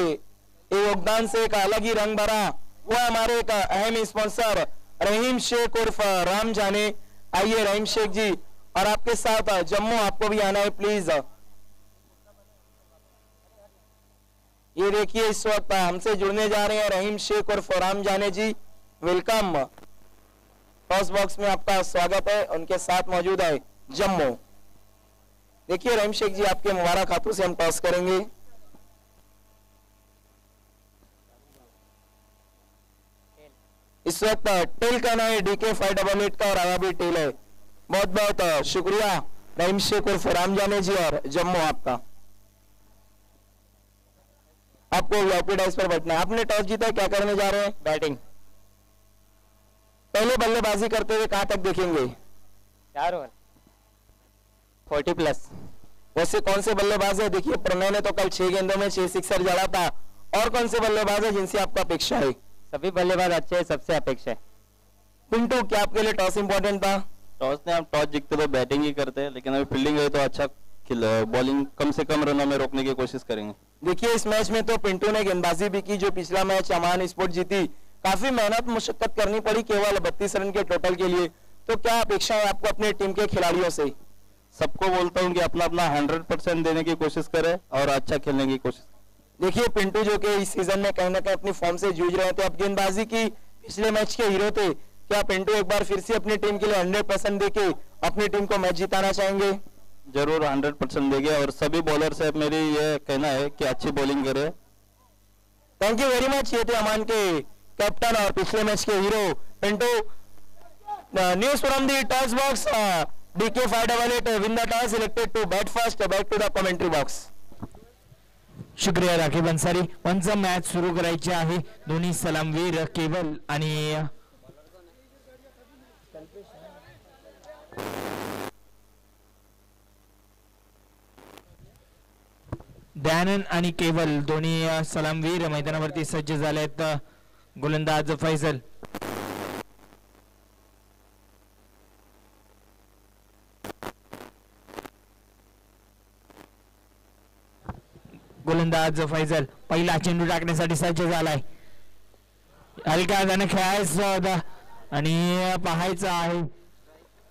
S1: योगदान से एक अलग ही रंग भरा। वो हमारे एक अहम स्पॉन्सर रहीम शेख उर्फ़ राम जाने। आइए रहीम शेख जी और आपके साथ जम्मू, आपको भी आना है प्लीज़ ये देखिए, इस वक्त हमसे जुड़ने जा रहे हैं रहीम शेख और फोराम जाने जी। वेलकम टॉस बॉक्स में आपका स्वागत है, उनके साथ मौजूद है जम्मू। देखिए रहीम शेख जी, आपके मुबारक हाथों से हम टॉस करेंगे। इस वक्त टेल का नाम है डीके फाइव डबल एट का और आया भी टेल है। बहुत बहुत शुक्रिया रहीम शेख उर्फ़ राम जाने जी और जम्मू आपका। आपको वीआईपी डाइस पर बैठना है। आपने टॉस जीता है, क्या करने जा रहे हैं? बैटिंग पहले बल्लेबाजी करते हुए कहाँ तक देखेंगे?
S3: चार ओवर फोर्टी प्लस।
S1: वैसे कौन से बल्लेबाज है? देखिए प्रणय ने तो कल छह गेंदों में छह सिक्सर जड़ा था। और कौन से बल्लेबाज है जिनसे आपका अपेक्षा है?
S3: सभी बल्लेबाज अच्छे हैं सबसे अपेक्षा है।
S1: पिंटू क्या आपके लिए टॉस इंपॉर्टेंट था?
S4: टॉस ने हम टॉस जीतते तो बैटिंग ही करते हैं लेकिन अभी फील्डिंग है तो अच्छा बॉलिंग कम से कम रनों में रोकने की कोशिश करेंगे।
S1: देखिए इस मैच में तो पिंटू ने गेंदबाजी भी की जो पिछला मैच अमान स्पोर्ट जीती काफ़ी मेहनत मुशक्कत करनी पड़ी केवल बत्तीस रन के टोटल के लिए। तो क्या अपेक्षा है आपको अपने टीम के खिलाड़ियों से?
S4: सबको बोलता हूँ कि अपना अपना हंड्रेड परसेंट देने की कोशिश करे और अच्छा खेलने की कोशिश
S1: देखिए पिंटू जो कि इस सीज़न में कहीं ना कहीं अपनी फॉर्म से जूझ रहे थे अब गेंदबाजी की पिछले मैच के हीरो थे। क्या पिंटू एक बार फिर से अपनी टीम के लिए हंड्रेड परसेंट देके अपनी टीम को मैच जिताना चाहेंगे?
S4: ज़रूर हंड्रेड परसेंट देंगे। और सभी बॉलर से मेरी ये कहना है कि अच्छी बॉलिंग करे।
S1: थैंक यू वेरी मच ये थे अमान के कैप्टन और पिछले मैच के hero Pintu news from the toss box DK five double eight win the toss selected to bat first back to the commentary box
S2: शुक्रिया राखी भन्सारी. पंच मॅच सुरू करायची आहे. दोन्ही सलामवीर केवल आणि दयानंद आणि केवल दोन्ही सलामवीर मैदानावरती सज्ज झाले आहेत गोलंदाज फैजल गोलंदाज फैजल पहिला चेंडू टाकण्यासाठी सज्ज झालाय. हलक्या त्यानं खेळायचं होता आणि पाहायचं आहे.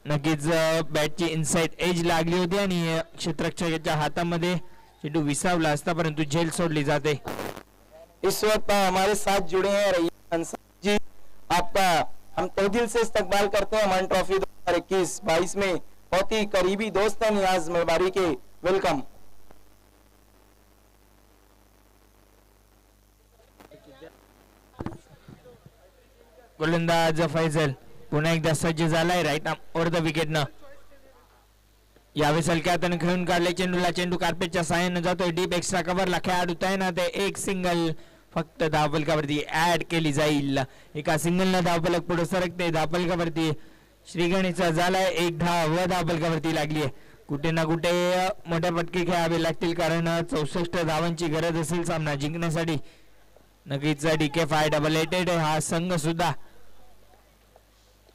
S2: नक्कीच बॅटची इनसाइड एज लागली होती आणि क्षेत्रक्षकाच्या हातामध्ये चेंडू विसावला असता परंतु झेल सोडली जाते.
S1: इस वक्त हमारे साथ जुड़े हैं रईस जी। आपका हम तह दिल से इस्तकबाल करते हैं अमान ट्रॉफी 2021 22 में। बहुत ही करीबी दोस्त हैं नियाज मेबारी के। वेलकम
S2: गोलंदाज फैजल पुन्हा एकदा सज्ज झालाय राईट ओर द द विकेटनं यावेळेस हलक्या हाताने खेळून काढले. चेंडूला चेंडू कार्पेटच्या साहाय्याने जातोय. डीप एक्स्ट्रा कव्हरला खेळाडू तय ना ते एक सिंगल फक्त धावफलकावरती ऍड केली जाईल. एका सिंगलनं धावफलक पुढे सरकते. धावफलकावरती श्रीगणेशचा झालाय. एक धाव व धावफलकावरती लागली आहे. कुठे ना कुठे मोठ्या पटके खेळावे लागतील कारण चौसष्ट धावांची गरज असेल सामना जिंकण्यासाठी. नक्कीच डीके फाय डबल एटेड हा संघ सुद्धा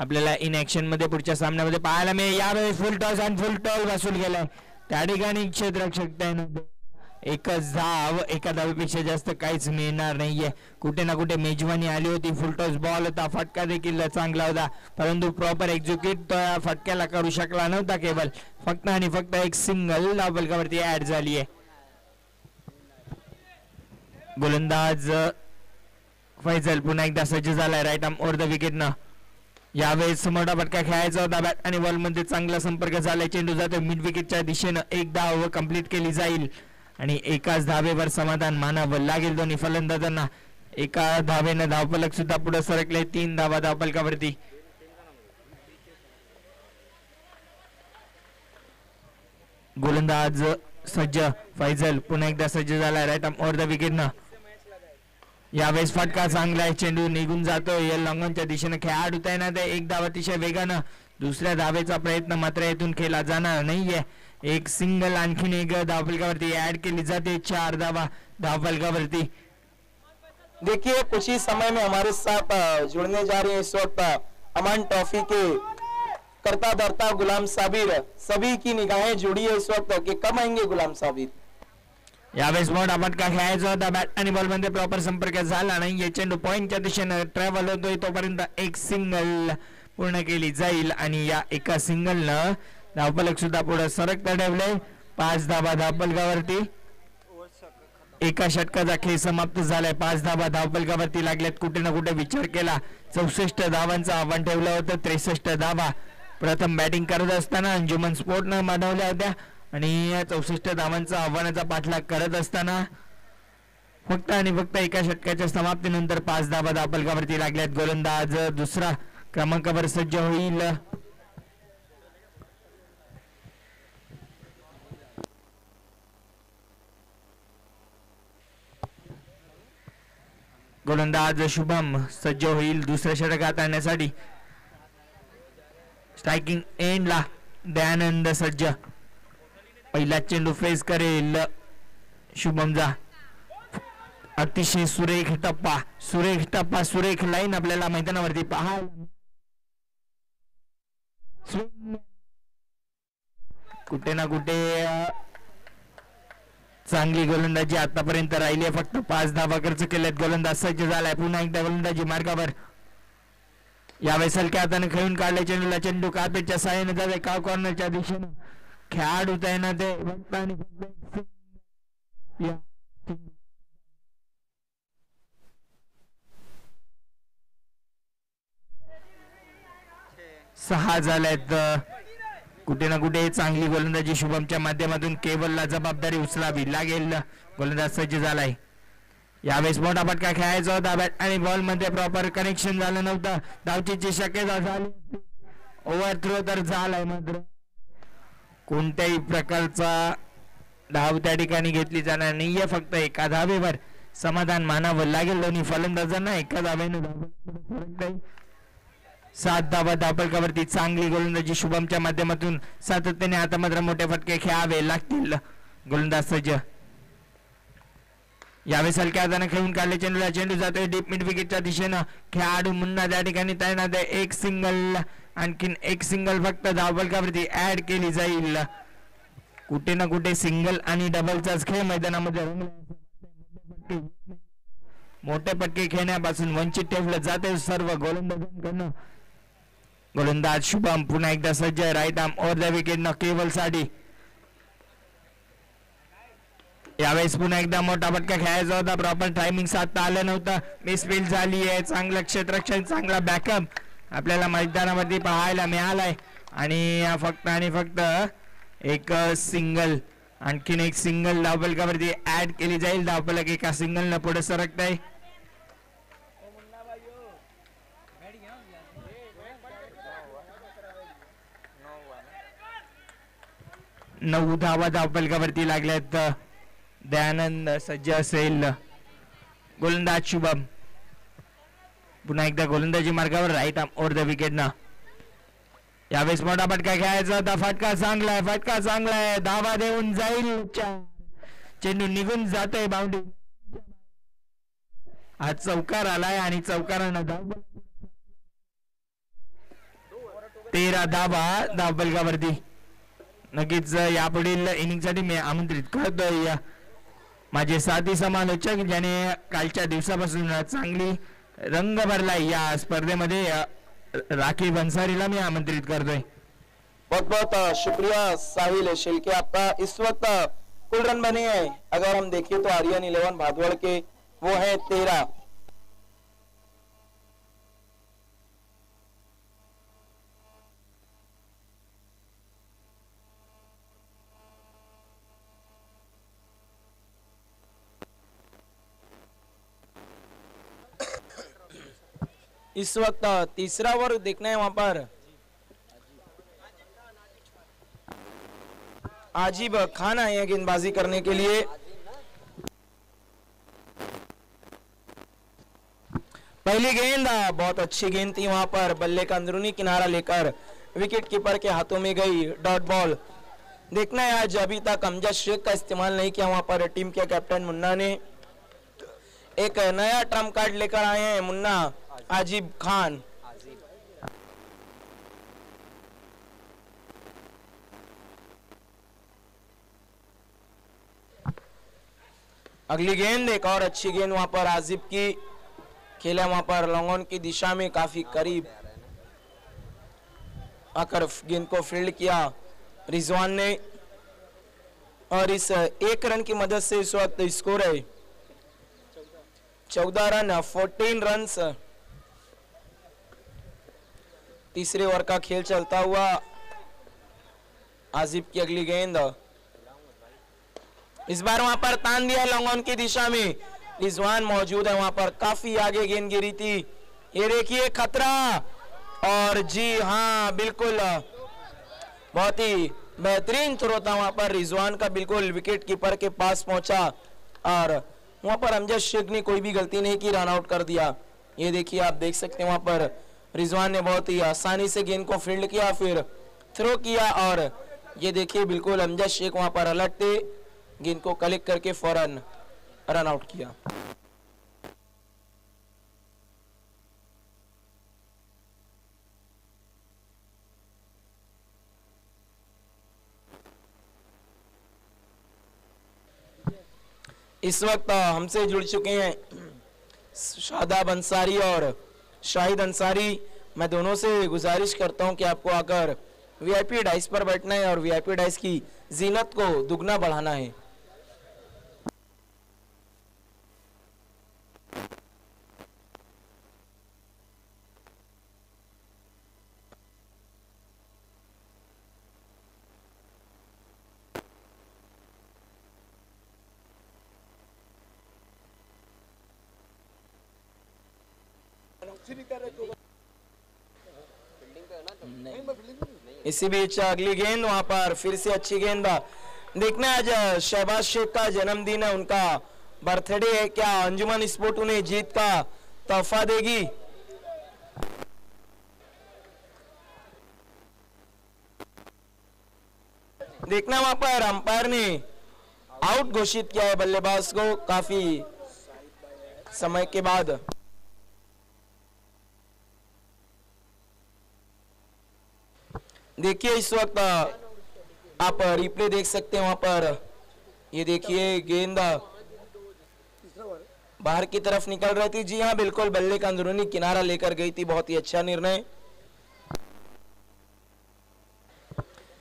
S2: आपल्याला इन ऍक्शनमध्ये पुढच्या सामन्यामध्ये पाहायला मिळेल. यावेळी फुल टॉस आणि फुल टॉस वसूल गेलाय त्या ठिकाणी क्षेत्ररक्षक एकच धाव एका धावेपेक्षा जास्त काहीच मिळणार नाहीये. कुठे ना कुठे मेजवानी आली होती. फुल टॉस बॉल होता. फटका देखील चांगला होता. परंतु प्रॉपर एक्झिक्यूट फटक्याला करू शकला नव्हता केवळ. फक्त आणि फक्त एक सिंगल धावलकावरती ऍड झाली आहे गोलंदाज फैजल पुन्हा एकदा सज्ज झालाय. राईट आर्म ओर द विकेटनं यावेळेस मोठा फटका खेळायचा होता. बॅट आणि वॉलमध्ये चांगला संपर्क झाला. चेंडू जातो. मिड विकेटच्या दिशेनं एक धाव कंप्लीट केली जाईल. आणि एकाच धावेवर समाधान मानावं लागेल दोन्ही फलंदाजांना. एका धावेनं धावपलक सुद्धा पुढे सरकले. तीन धावा धावपलकावरती. गोलंदाज सज्ज फैजल पुन्हा एकदा सज्ज झाला. राईट आर्म ओव्हर द विकेटनं यावेळेस फटका चांगला आहे चेंडू निघून जातो या लॉंगॉनच्या दिशेनं खेळाडू तैनात आहे एक धाव अतिशय वेगानं दुसऱ्या धावेचा प्रयत्न मात्र येथून केला जाणार नाहीये. एक सिंगल आणखीन एक धावफलकावरती ऍड केली जाते. चार धावा धावफलकावरती.
S1: देखिए कुछ ही समय में हमारे साथ जुड़ने जा रहे हैं इस वक्त अ, अमन ट्रॉफी के करता धरता गुलाम साबिर। सभी की निगाहें जुड़ी है इस वक्त कि कब आएंगे गुलाम साबिर?
S2: यावेळेस मोठा फटका खेळायचा. होता बॅट आणि बॉलमध्ये प्रॉपर संपर्क झाला नाही. या चेंडू पॉईंटच्या दिशेनं ट्रॅव्हल होतोय. तोपर्यंत एक सिंगल पूर्ण केली जाईल. आणि या एका सिंगलनं धावपलक सुद्धा पुढे सरकता ठेवले पाच धाबा धावपलकावरती. एका षटकाचा खेळ समाप्त झालाय. पाच धाबा धावपलकावरती लागल्यात. कुठे ना कुठे विचार केला. चौसष्ट धावांचं आव्हान ठेवलं होतं. त्रेसष्ट धावा प्रथम बॅटिंग करत असताना अंजुमन स्पोर्टनं मानवल्या होत्या. आणि चौसष्ट धावांचा आव्हानाचा पाठलाग करत असताना फक्त आणि फक्त एका षटकाच्या समाप्तीनंतर पाच धाबा दापलकावरती लागल्यात. गोलंदाज दुसरा क्रमांकावर सज्ज होईल. गोलंदाज शुभम सज्ज होईल दुसऱ्या षटकात आणण्यासाठी. स्ट्रायकिंग एंडला दयानंद सज्ज. पहिला चेंडू फेस करेल. शुभमजा अतिशय सुरेख टप्पा सुरेख टप्पा सुरेख लाईन आपल्याला मैदानावरती पहा. कुठे ना कुठे चांगली गोलंदाजी आतापर्यंत राहिली आहे. फक्त पाच धाबा खर्च केल्यात गोलंदाज सज्ज झालाय. पुन्हा एकदा गोलंदाजी मार्गावर. यावेळेस हलक्या हाताने खेळून काढले चेंडूला. चेंडू कापेच्या साह्याने जावे. काव कॉर्नरच्या दिशेने. खेळाडू तैनात आहे फक्त आणि फक्त सहा झाल्यात. कुठे ना कुठे चांगली गोलंदाजी शुभमच्या माध्यमातून केबलला जबाबदारी उचलावी लागेल. गोलंदाज सज्ज झालाय. यावेळेस मोठा फटका खेळायचा. होता बॅट आणि बॉलमध्ये प्रॉपर कनेक्शन झालं नव्हतं. धावचीची शक्यता झाली. ओव्हर थ्रो तर झालाय मात्र. कोणत्याही प्रकारचा धाव त्या ठिकाणी घेतली जाणार नाहीये फक्त एका धावेवर समाधान मानावं लागेल. दोन्ही फलंदाजांना एका धावेने धाव सात धावा धापलकावरती चांगली गोलंदाजी शुभमच्या माध्यमातून सातत्याने आता मात्र मोठे फटके खेळावे लागतील. गोलंदाज सज्ज. यावेळेस हलक्या हाताने खेळून काढले चेंडूला. चेंडू जातोय डीप मिड विकेटच्या दिशेनं. खेळाडू मुन्ना त्या ठिकाणी तैनात आहे. एक सिंगल आणखीन एक सिंगल फक्त धावबलकावरती ऍड केली जाईल. कुठे ना कुठे सिंगल आणि डबलचाच खेळ मैदानामध्ये मोठे पटके खेळण्यापासून वंचित ठेवलं जाते सर्व गोलंदाजांकडनं. गोलंदाज शुभम पुन्हा एकदा सज्ज right arm over the wicket न केवलसाठी यावेळेस पुन्हा एकदा मोठा फटका खेळायचा होता. प्रॉपर टायमिंग साधता आलं नव्हतं. मिसफील्ड झाली आहे. चांगलं क्षेत्ररक्षण चांगला बॅकअप आपल्याला मैदानामध्ये पाहायला मिळालाय. आणि फक्त आणि फक्त एक सिंगल आणखीन एक सिंगल धावपलकावरती ऍड केली जाईल. धावपलक एका सिंगलनं पुढे सरकत आहे नऊ धावा धावपलकावरती लागल्यात. दयानंद सज्ज असेल. गोलंदाज शुभम. पुन्हा एकदा गोलंदाजी मार्गावर राईट आर्म द विकेट ना. यावेळेस मोठा फटका खेळायचा होता. फटका चांगलाय फटका चांगलाय. आहे धावा देऊन जाईल. चेंडू निघून जातोय बाउंड्री हा चौकार आलाय आणि चौकारानं धाव तेरा धावा धावबलगावरती नक्कीच यापुढील इनिंगसाठी मी आमंत्रित करतोय. माझे साथी समालोचक ज्याने कालच्या दिवसापासून चांगली रंग भरलाय या स्पर्धेमध्ये राखी बंसारीला मी आमंत्रित करतोय.
S1: बहुत बहुत शुक्रिया साहिल, शिल्के आपका। इस वक्त कुल रन बने हैं। अगर हम देखें तो आर्यन इलेवन भादवड़ के वो है तेरह। इस वक्त तीसरा ओवर देखना है वहाँ पर। आजीब खान आए हैं गेंदबाजी करने के लिए। पहली गेंद, बहुत अच्छी गेंद थी वहाँ पर, बल्ले का अंदरूनी किनारा लेकर विकेट कीपर के हाथों में गई डॉट बॉल। देखना है आज अभी तक अमजद शेख का इस्तेमाल नहीं किया वहाँ पर, टीम के कैप्टन मुन्ना ने। एक नया ट्रंप कार्ड लेकर आए हैं मुन्ना। आजिब खान। अगली गेंद, एक और अच्छी गेंद वहाँ पर आजिब की। खेला वहाँ पर लॉन्गॉन की दिशा में, काफ़ी करीब आकर गेंद को फ़ील्ड किया रिजवान ने। और इस एक रन की मदद से इस वक्त स्कोर है चौदह रन, फोर्टीन रन तीसरे ओवर का खेल चलता हुआ आजिब की अगली गेंद। इस बार वहाँ पर तान दिया लॉन्गॉन की दिशा में रिजवान मौजूद है। वहाँ पर काफ़ी आगे गेंद गिरी थी। ये देखिए खतरा। और जी हाँ बिल्कुल। बहुत ही बेहतरीन थ्रो था वहाँ पर। रिजवान का बिल्कुल विकेट कीपर के पास पहुँचा। और वहाँ पर अमजद शेख ने कोई भी गलती नहीं की, रन आउट कर दिया। ये देखिए आप देख सकते हैं वहाँ पर रिजवान ने बहुत ही आसानी से गेंद को फ़ील्ड किया, फिर थ्रो किया और ये देखिए बिल्कुल अमजद शेख वहाँ पर अलर्ट थे गेंद को कलेक्ट करके फ़ौरन रन आउट किया। इस वक्त हमसे जुड़ चुके हैं शादाब अंसारी और शाहिद अंसारी, मैं दोनों से गुजारिश करता हूँ कि आपको आकर वीआईपी डाइस पर बैठना है और वीआईपी डाइस की जीनत को दुगना बढ़ाना है। इसी बीच अगली गेंद वहाँ पर फिर से अच्छी गेंद देखना आज शहबाज शेख का जन्मदिन है, उनका बर्थडे है। क्या अंजुमन स्पोर्ट उन्हें जीत का तोहफा देगी? देखना वहाँ पर अंपायर ने आउट घोषित किया है बल्लेबाज को। काफ़ी समय के बाद देखिए इस वक्त आप रिप्ले देख सकते हैं वहाँ पर। ये देखिए गेंद बाहर की तरफ़ निकल रही थी। जी हाँ बिल्कुल बल्ले का अंदरूनी किनारा लेकर गई थी। बहुत ही अच्छा निर्णय।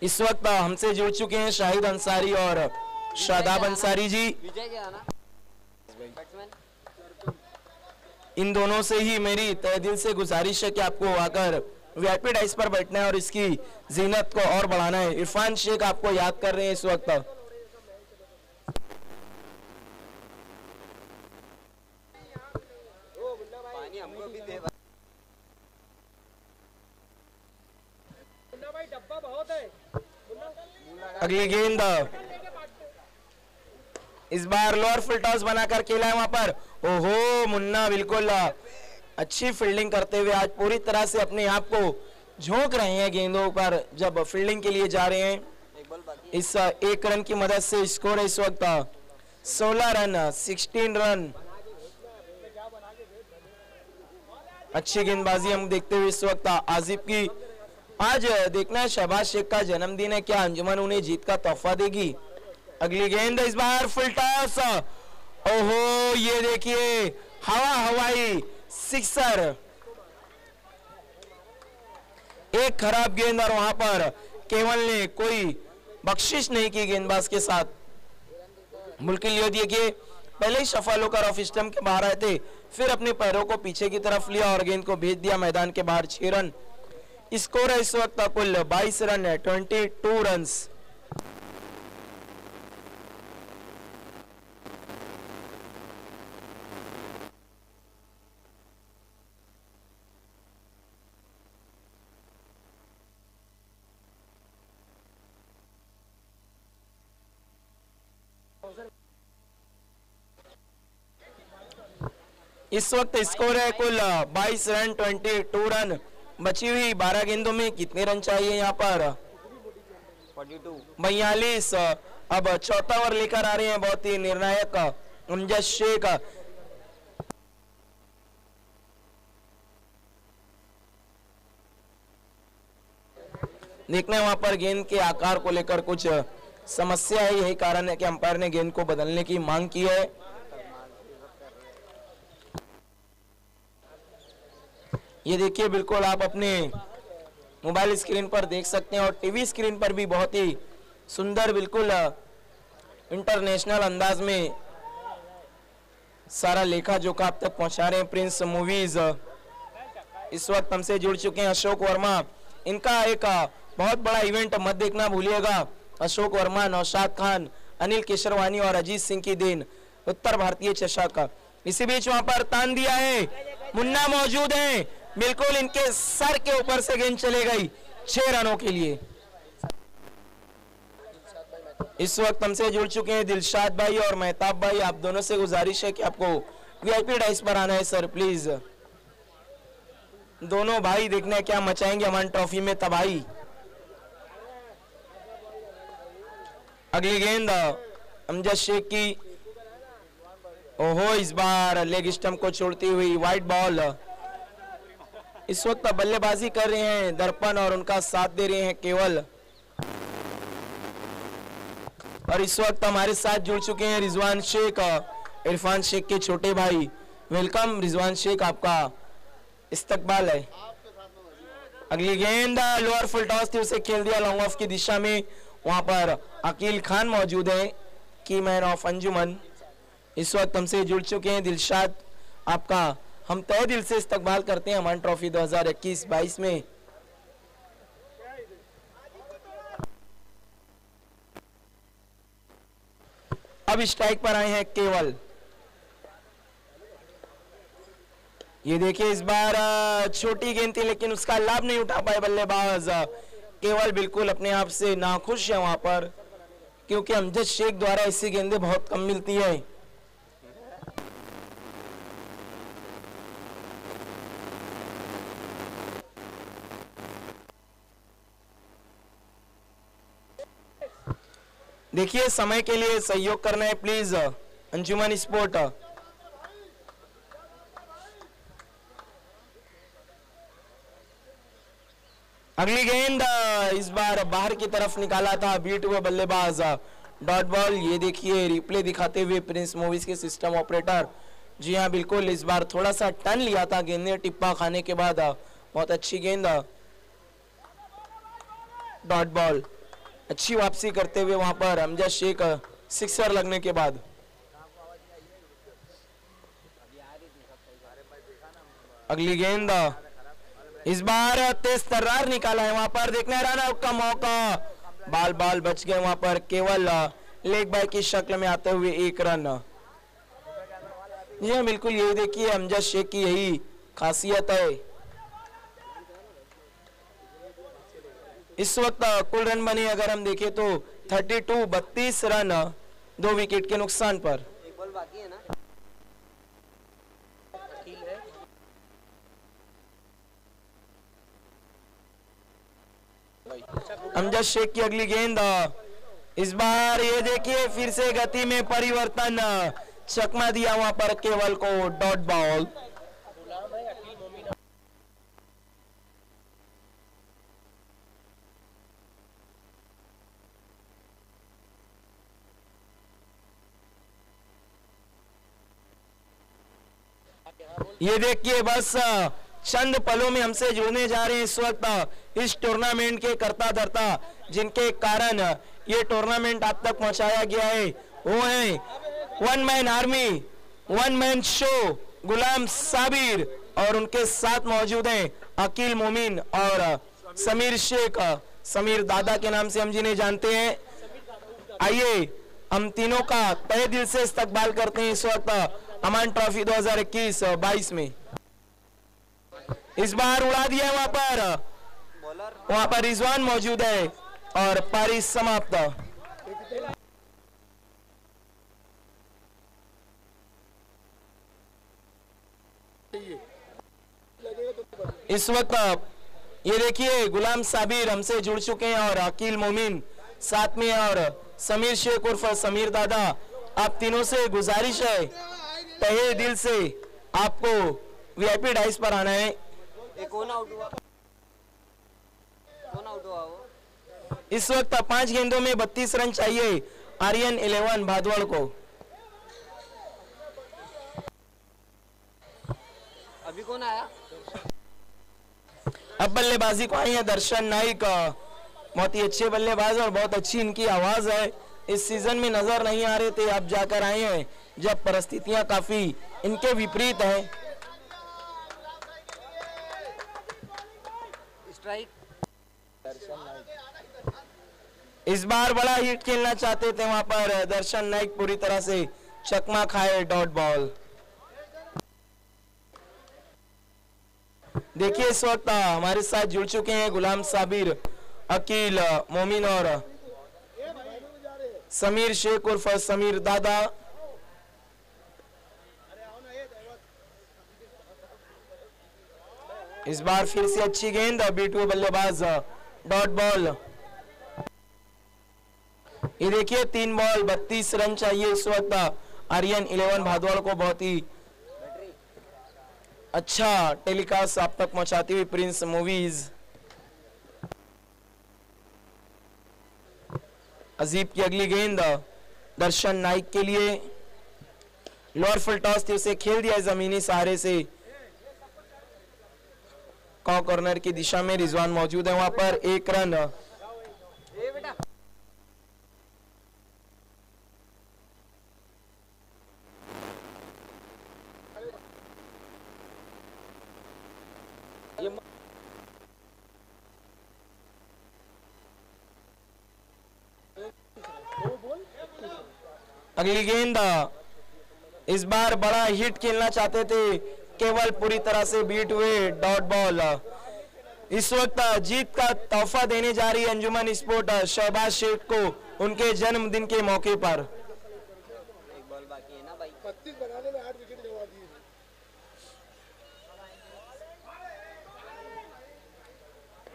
S1: इस वक्त हमसे जुड़ चुके हैं शाहिद अंसारी और शादाब अंसारी जी। इन दोनों से ही मेरी तय दिल से गुजारिश है कि आपको आकर वीआईपी डाइस पर बैठना है और इसकी जीनत को और बढ़ाना है। इरफान शेख आपको याद कर रहे हैं इस वक्त अगली गेंद। इस बार लोअर फुल टॉस बनाकर खेला है वहाँ पर। ओहो, मुन्ना, बिल्कुल। अच्छी फील्डिंग करते हुए आज पूरी तरह से अपने आप को झोंक रहे हैं गेंदों पर जब फील्डिंग के लिए जा रहे हैं। इस एक रन की मदद से स्कोर है इस वक्त। 16 रन 16 रन। अच्छी गेंदबाजी हम देखते हुए इस वक्त। आजिब की, आज देखना है शहबाज शेख का जन्मदिन है। क्या अंजुमन उन्हें जीत का तोहफा देगी? अगली गेंद इस बार फुल टॉस ओहो, ये देखिए, हवा हवाई। सिक्सर। एक खराब गेंद और वहाँ पर। केवल ने कोई बख्शिश नहीं की गेंदबाज के साथ। मुल्क लिए देखिए, पहले ही सफल होकर ऑफ़ स्टम्प के बाहर आए थे, फिर अपने पैरों को पीछे की तरफ़ लिया और गेंद को भेज दिया मैदान के बाहर छह रन। स्कोर है इस वक्त कुल 22 रन है 22 रन इस वक्त स्कोर है कुल 22 रन 22 रन। बची हुई 12 गेंदों में कितने रन चाहिए यहाँ पर? बयालीस। अब चौथा ओवर लेकर आ रहे हैं बहुत ही निर्णायक शेख। देखना वहाँ पर गेंद के आकार को लेकर कुछ समस्या है, यही कारण है कि अंपायर ने गेंद को बदलने की मांग की है। ये देखिए, बिल्कुल आप अपने मोबाइल स्क्रीन पर देख सकते हैं और टीवी स्क्रीन पर भी बहुत ही सुंदर, बिल्कुल, इंटरनेशनल अंदाज में सारा लेखा जोखा आप तक पहुँचा रहे हैं। प्रिंस मूवीज़ इस वक्त हमसे जुड़ चुके हैं अशोक वर्मा। इनका एक बहुत बड़ा इवेंट मत देखना भूलिएगा। अशोक वर्मा, नौशाद खान, अनिल केशरवानी और अजीत सिंह की देन, उत्तर भारतीय चषक। इसी बीच वहाँ पर तान दिया है। मुन्ना मौजूद है। बिल्कुल इनके सर के ऊपर से गेंद चले गई, छह रनों के लिए। इस वक्त हमसे जुड़ चुके हैं दिलशाद भाई और मेहताब भाई। आप दोनों से गुजारिश है कि आपको वीआईपी डाइस पर आना है, सर प्लीज़ दोनों भाई देखने क्या मचाएँगे, अमन ट्रॉफी में तबाही। अगली गेंद, अमजद शेख की। ओहो, इस बार लेग स्टंप को छोड़ती हुई वाइट बॉल इस वक्त बल्लेबाजी कर रहे हैं, दर्पण और उनका साथ दे रहे हैं केवल। और इस वक्त हमारे साथ जुड़ चुके हैं रिजवान शेख इरफान शेख के छोटे भाई। वेलकम रिजवान शेख, आपका इस्तकबाल है। अगली गेंद, लोअर फुल टॉस थी, उसे खेल दिया लॉन्ग ऑफ़ की दिशा में। वहाँ पर अकील खान मौजूद है की मैन ऑफ़ अंजुमन। इस वक्त हमसे जुड़ चुके हैं दिलशाद, आपका हम तय दिल से इस्तकबाल करते हैं अमान ट्रॉफी 2021-22 में। अब स्ट्राइक पर आए हैं केवल। ये देखिए इस बार छोटी गेंद थी लेकिन उसका लाभ नहीं उठा पाए बल्लेबाज। केवल बिल्कुल अपने आप से नाखुश है वहाँ पर, क्योंकि अमजद शेख द्वारा ऐसी गेंदें बहुत कम मिलती है। देखिए, समय के लिए सहयोग करना है प्लीज़ अंजुमन स्पोर्ट अगली गेंद, इस बार बाहर की तरफ़ निकाला था बीट हुए बल्लेबाज। डॉट बॉल ये देखिए रिप्ले दिखाते हुए प्रिंस मूवीज़ के सिस्टम ऑपरेटर जी हाँ बिल्कुल, इस बार थोड़ा सा टन लिया था गेंद ने, टिप्पा खाने के बाद। बहुत अच्छी गेंद। डॉट बॉल अच्छी वापसी करते हुए वहाँ पर अमजद शेख सिक्सर लगने के बाद। अगली गेंद इस बार तेज तर्रार निकाला है वहाँ पर। देखना रन आउट का मौका। बाल बाल बच गए वहाँ पर, केवल लेग बाय की शक्ल में आते हुए एक रन। जी हाँ बिल्कुल यही देखिए हमजा शेख की यही खासियत है। इस वक्त कुल रन बने अगर हम देखें तो 32 बत्तीस रन दो विकेट के नुकसान पर।
S5: एक बॉल बाकी है ना?
S1: अमजद शेख की अगली गेंद। इस बार ये देखिए फिर से गति में परिवर्तन। चकमा दिया वहाँ पर केवल को डॉट बॉल। ये देखिए बस चंद पलों में हमसे जुड़ने जा रहे हैं इस वक्त इस टूर्नामेंट के करता धरता, जिनके कारण ये टूर्नामेंट आप तक पहुँचाया गया है। वो है one man army one man show Ghulam Sabir और उनके साथ मौजूद हैं अकील मोमिन और समीर शेख। समीर दादा के नाम से हम जिन्हें जानते हैं। आइए, हम तीनों का तय दिल से इस्तकबाल करते हैं इस वक्त। अमान ट्रॉफी 2021-22 में। इस बार उड़ा दिया वहाँ पर। वहाँ पर रिजवान मौजूद है और पारी समाप्त। इस वक्त ये देखिए, गुलाम साबिर हमसे जुड़ चुके हैं और अकील मोमिन साथ में और समीर शेख उर्फ़ समीर दादा, आप तीनों से गुजारिश है तहे दिल से आपको वीआईपी डाइस पर आना है। इस वक्त पाँच गेंदों में बत्तीस रन चाहिए आर्यन इलेवन भादवड़ को।
S3: अभी कौन आया?
S1: अब बल्लेबाजी को आई है दर्शन नाइक बहुत ही अच्छे बल्लेबाज और बहुत अच्छी इनकी आवाज़ है। इस सीज़न में नज़र नहीं आ रहे थे अब जाकर आए हैं। जब परिस्थितियाँ काफ़ी इनके विपरीत है। इस बार बड़ा हिट खेलना चाहते थे वहाँ पर दर्शन नाइक पूरी तरह से चकमा खाए डॉट बॉल। देखिए इस वक्त हमारे साथ जुड़ चुके हैं गुलाम साबिर अकील मोमिन और समीर शेख उर्फ़ समीर दादा। इस बार फिर से अच्छी गेंद बीटू बल्लेबाज डॉट बॉल ये देखिए, तीन बॉल बत्तीस रन चाहिए इस वक्त आर्यन इलेवन भादवाड़ को बहुत ही अच्छा टेलीकास्ट आप तक पहुंचाती हुई प्रिंस मूवीज़। अजीब की अगली गेंद दर्शन नाइक के लिए। लोअर फुल टॉस थी उसे खेल दिया जमीनी सहारे से। कॉ कॉर्नर की दिशा में रिजवान मौजूद है। वहाँ पर एक रन। अगली गेंद। इस बार बड़ा हिट खेलना चाहते थे। केवल पूरी तरह से बीट हुए डॉट बॉल इस वक्त जीत का तोहफा देने जा रही अंजुमन स्पोर्ट शहबाज शेख को उनके जन्मदिन के मौके पर।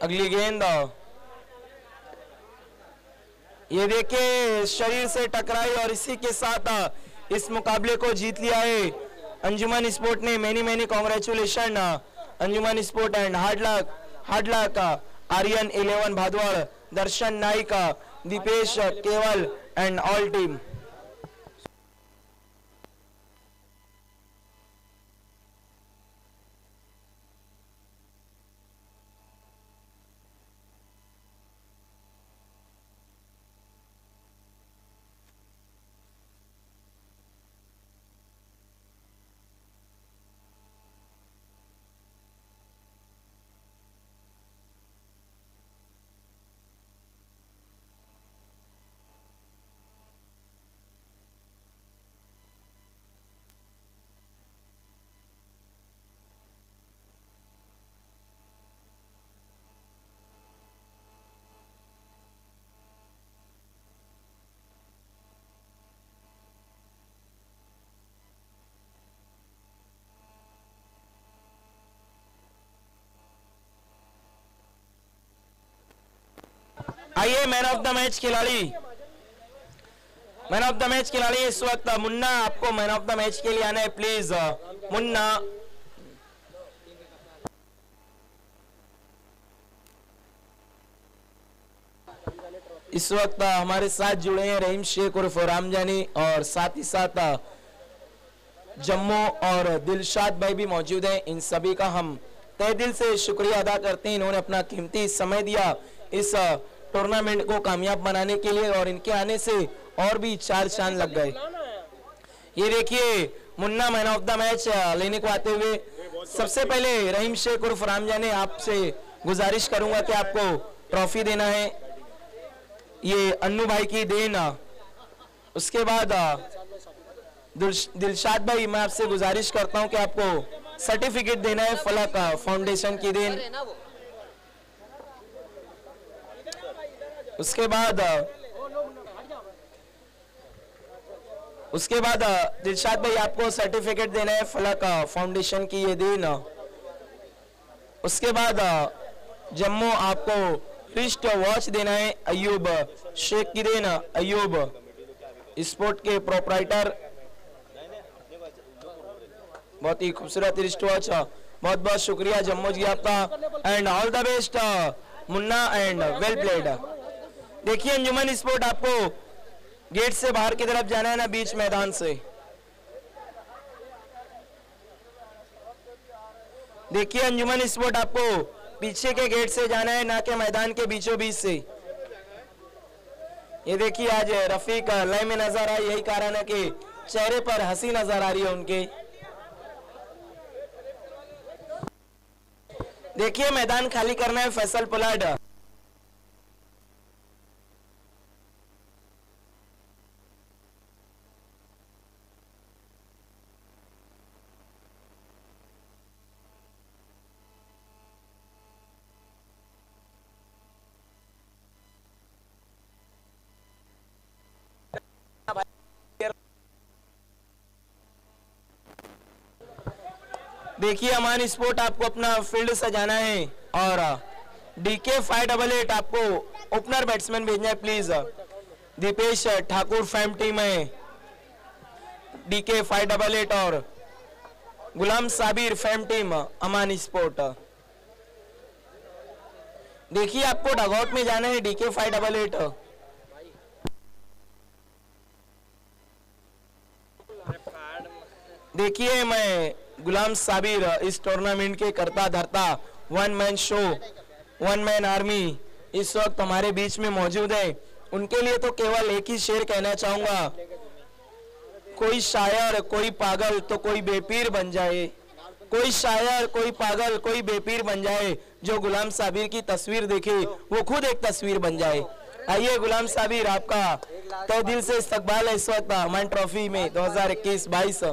S1: अगली गेंद। ये देखिए शरीर से टकराई और इसी के साथ इस मुकाबले को जीत लिया है। अंजुमन स्पोर्ट ने many many congratulation Anjuman sport and hard luck hard luck Aryan eleven Bhadwad, Darshan Naik Dipesh Keval and all team आइए मैन ऑफ़ द मैच खिलाड़ी। मैन ऑफ़ द मैच खिलाड़ी, इस वक्त मुन्ना आपको मैन ऑफ़ द मैच के लिए आना। है प्लीज़ मुन्ना। इस वक्त हमारे साथ जुड़े हैं रहीम शेख और उर्फ़ रामजानी और साथ ही साथ जम्मू और दिलशाद भाई भी मौजूद हैं। इन सभी का हम तय दिल से शुक्रिया अदा करते हैं। इन्होंने अपना कीमती समय दिया। इस टूर्नामेंट को कामयाब बनाने के लिए और इनके आने से और भी चार चाँद लग गए। ये देखिए, Munna man of the match लेने को आते हुए। सबसे पहले रहीम शेख उर्फ़ रामजानी आपसे गुजारिश करूँगा कि आपको ट्रॉफी देना है। ये अन्नू भाई की देन उसके बाद दिलशाद भाई, मैं आपसे गुजारिश करता हूँ कि आपको सर्टिफिकेट देना है, फलक फाउंडेशन की देन
S3: है ना वो
S1: उसके बाद उसके बाद दिलशाद भाई आपको सर्टिफिकेट देना है, फलक फाउंडेशन की ये दिन। उसके बाद जम्मू आपको रिस्ट वॉच देना है, अयूब। शेख की देन, अयूब। स्पोर्ट के प्रोपराइटर बहुत ही खूबसूरत रिस्ट वॉच बहुत बहुत शुक्रिया जम्मू जी आपका। And all the best Munna and well played देखिए अंजुमन स्पोर्ट आपको गेट से बाहर की तरफ़ जाना है ना, बीच मैदान से। देखिए अंजुमन स्पोर्ट आपको पीछे के गेट से जाना है, ना के मैदान के बीचों बीच से। ये देखिए आज रफीक लय में नज़र आए यही कारण है कि चेहरे पर हँसी नज़र आ रही है उनके। देखिए मैदान खाली करना है, फैसल पलाड। देखिए अमान स्पोर्ट आपको अपना फ़ील्ड सजाना है। और डीके फाइव डबल एट आपको ओपनर बैट्समैन भेजना है please Dipesh Thakur fam team है। डीके फाइव डबल एट और Ghulam Sabir fam team Aman sport देखिए आपको डगआउट में जाना है डीके फाइव डबल एट देखिए मैं गुलाम साबिर, इस टूर्नामेंट के करता धरता one man show one man army इस वक्त हमारे बीच में मौजूद है। उनके लिए तो केवल एक ही शेर कहना चाहूँगा, कोई शायर, कोई पागल तो कोई बेपीर बन जाए। कोई शायर, कोई पागल, कोई बेपीर बन जाए, जो गुलाम साबिर की तस्वीर देखे, वो खुद एक तस्वीर बन जाए। आइए गुलाम साबिर, आपका तय दिल से इस्तकबाल है इस वक्त अमन ट्रॉफी में 2021-22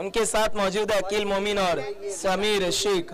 S1: उनके साथ मौजूद है अकील मोमिन और समीर शेख।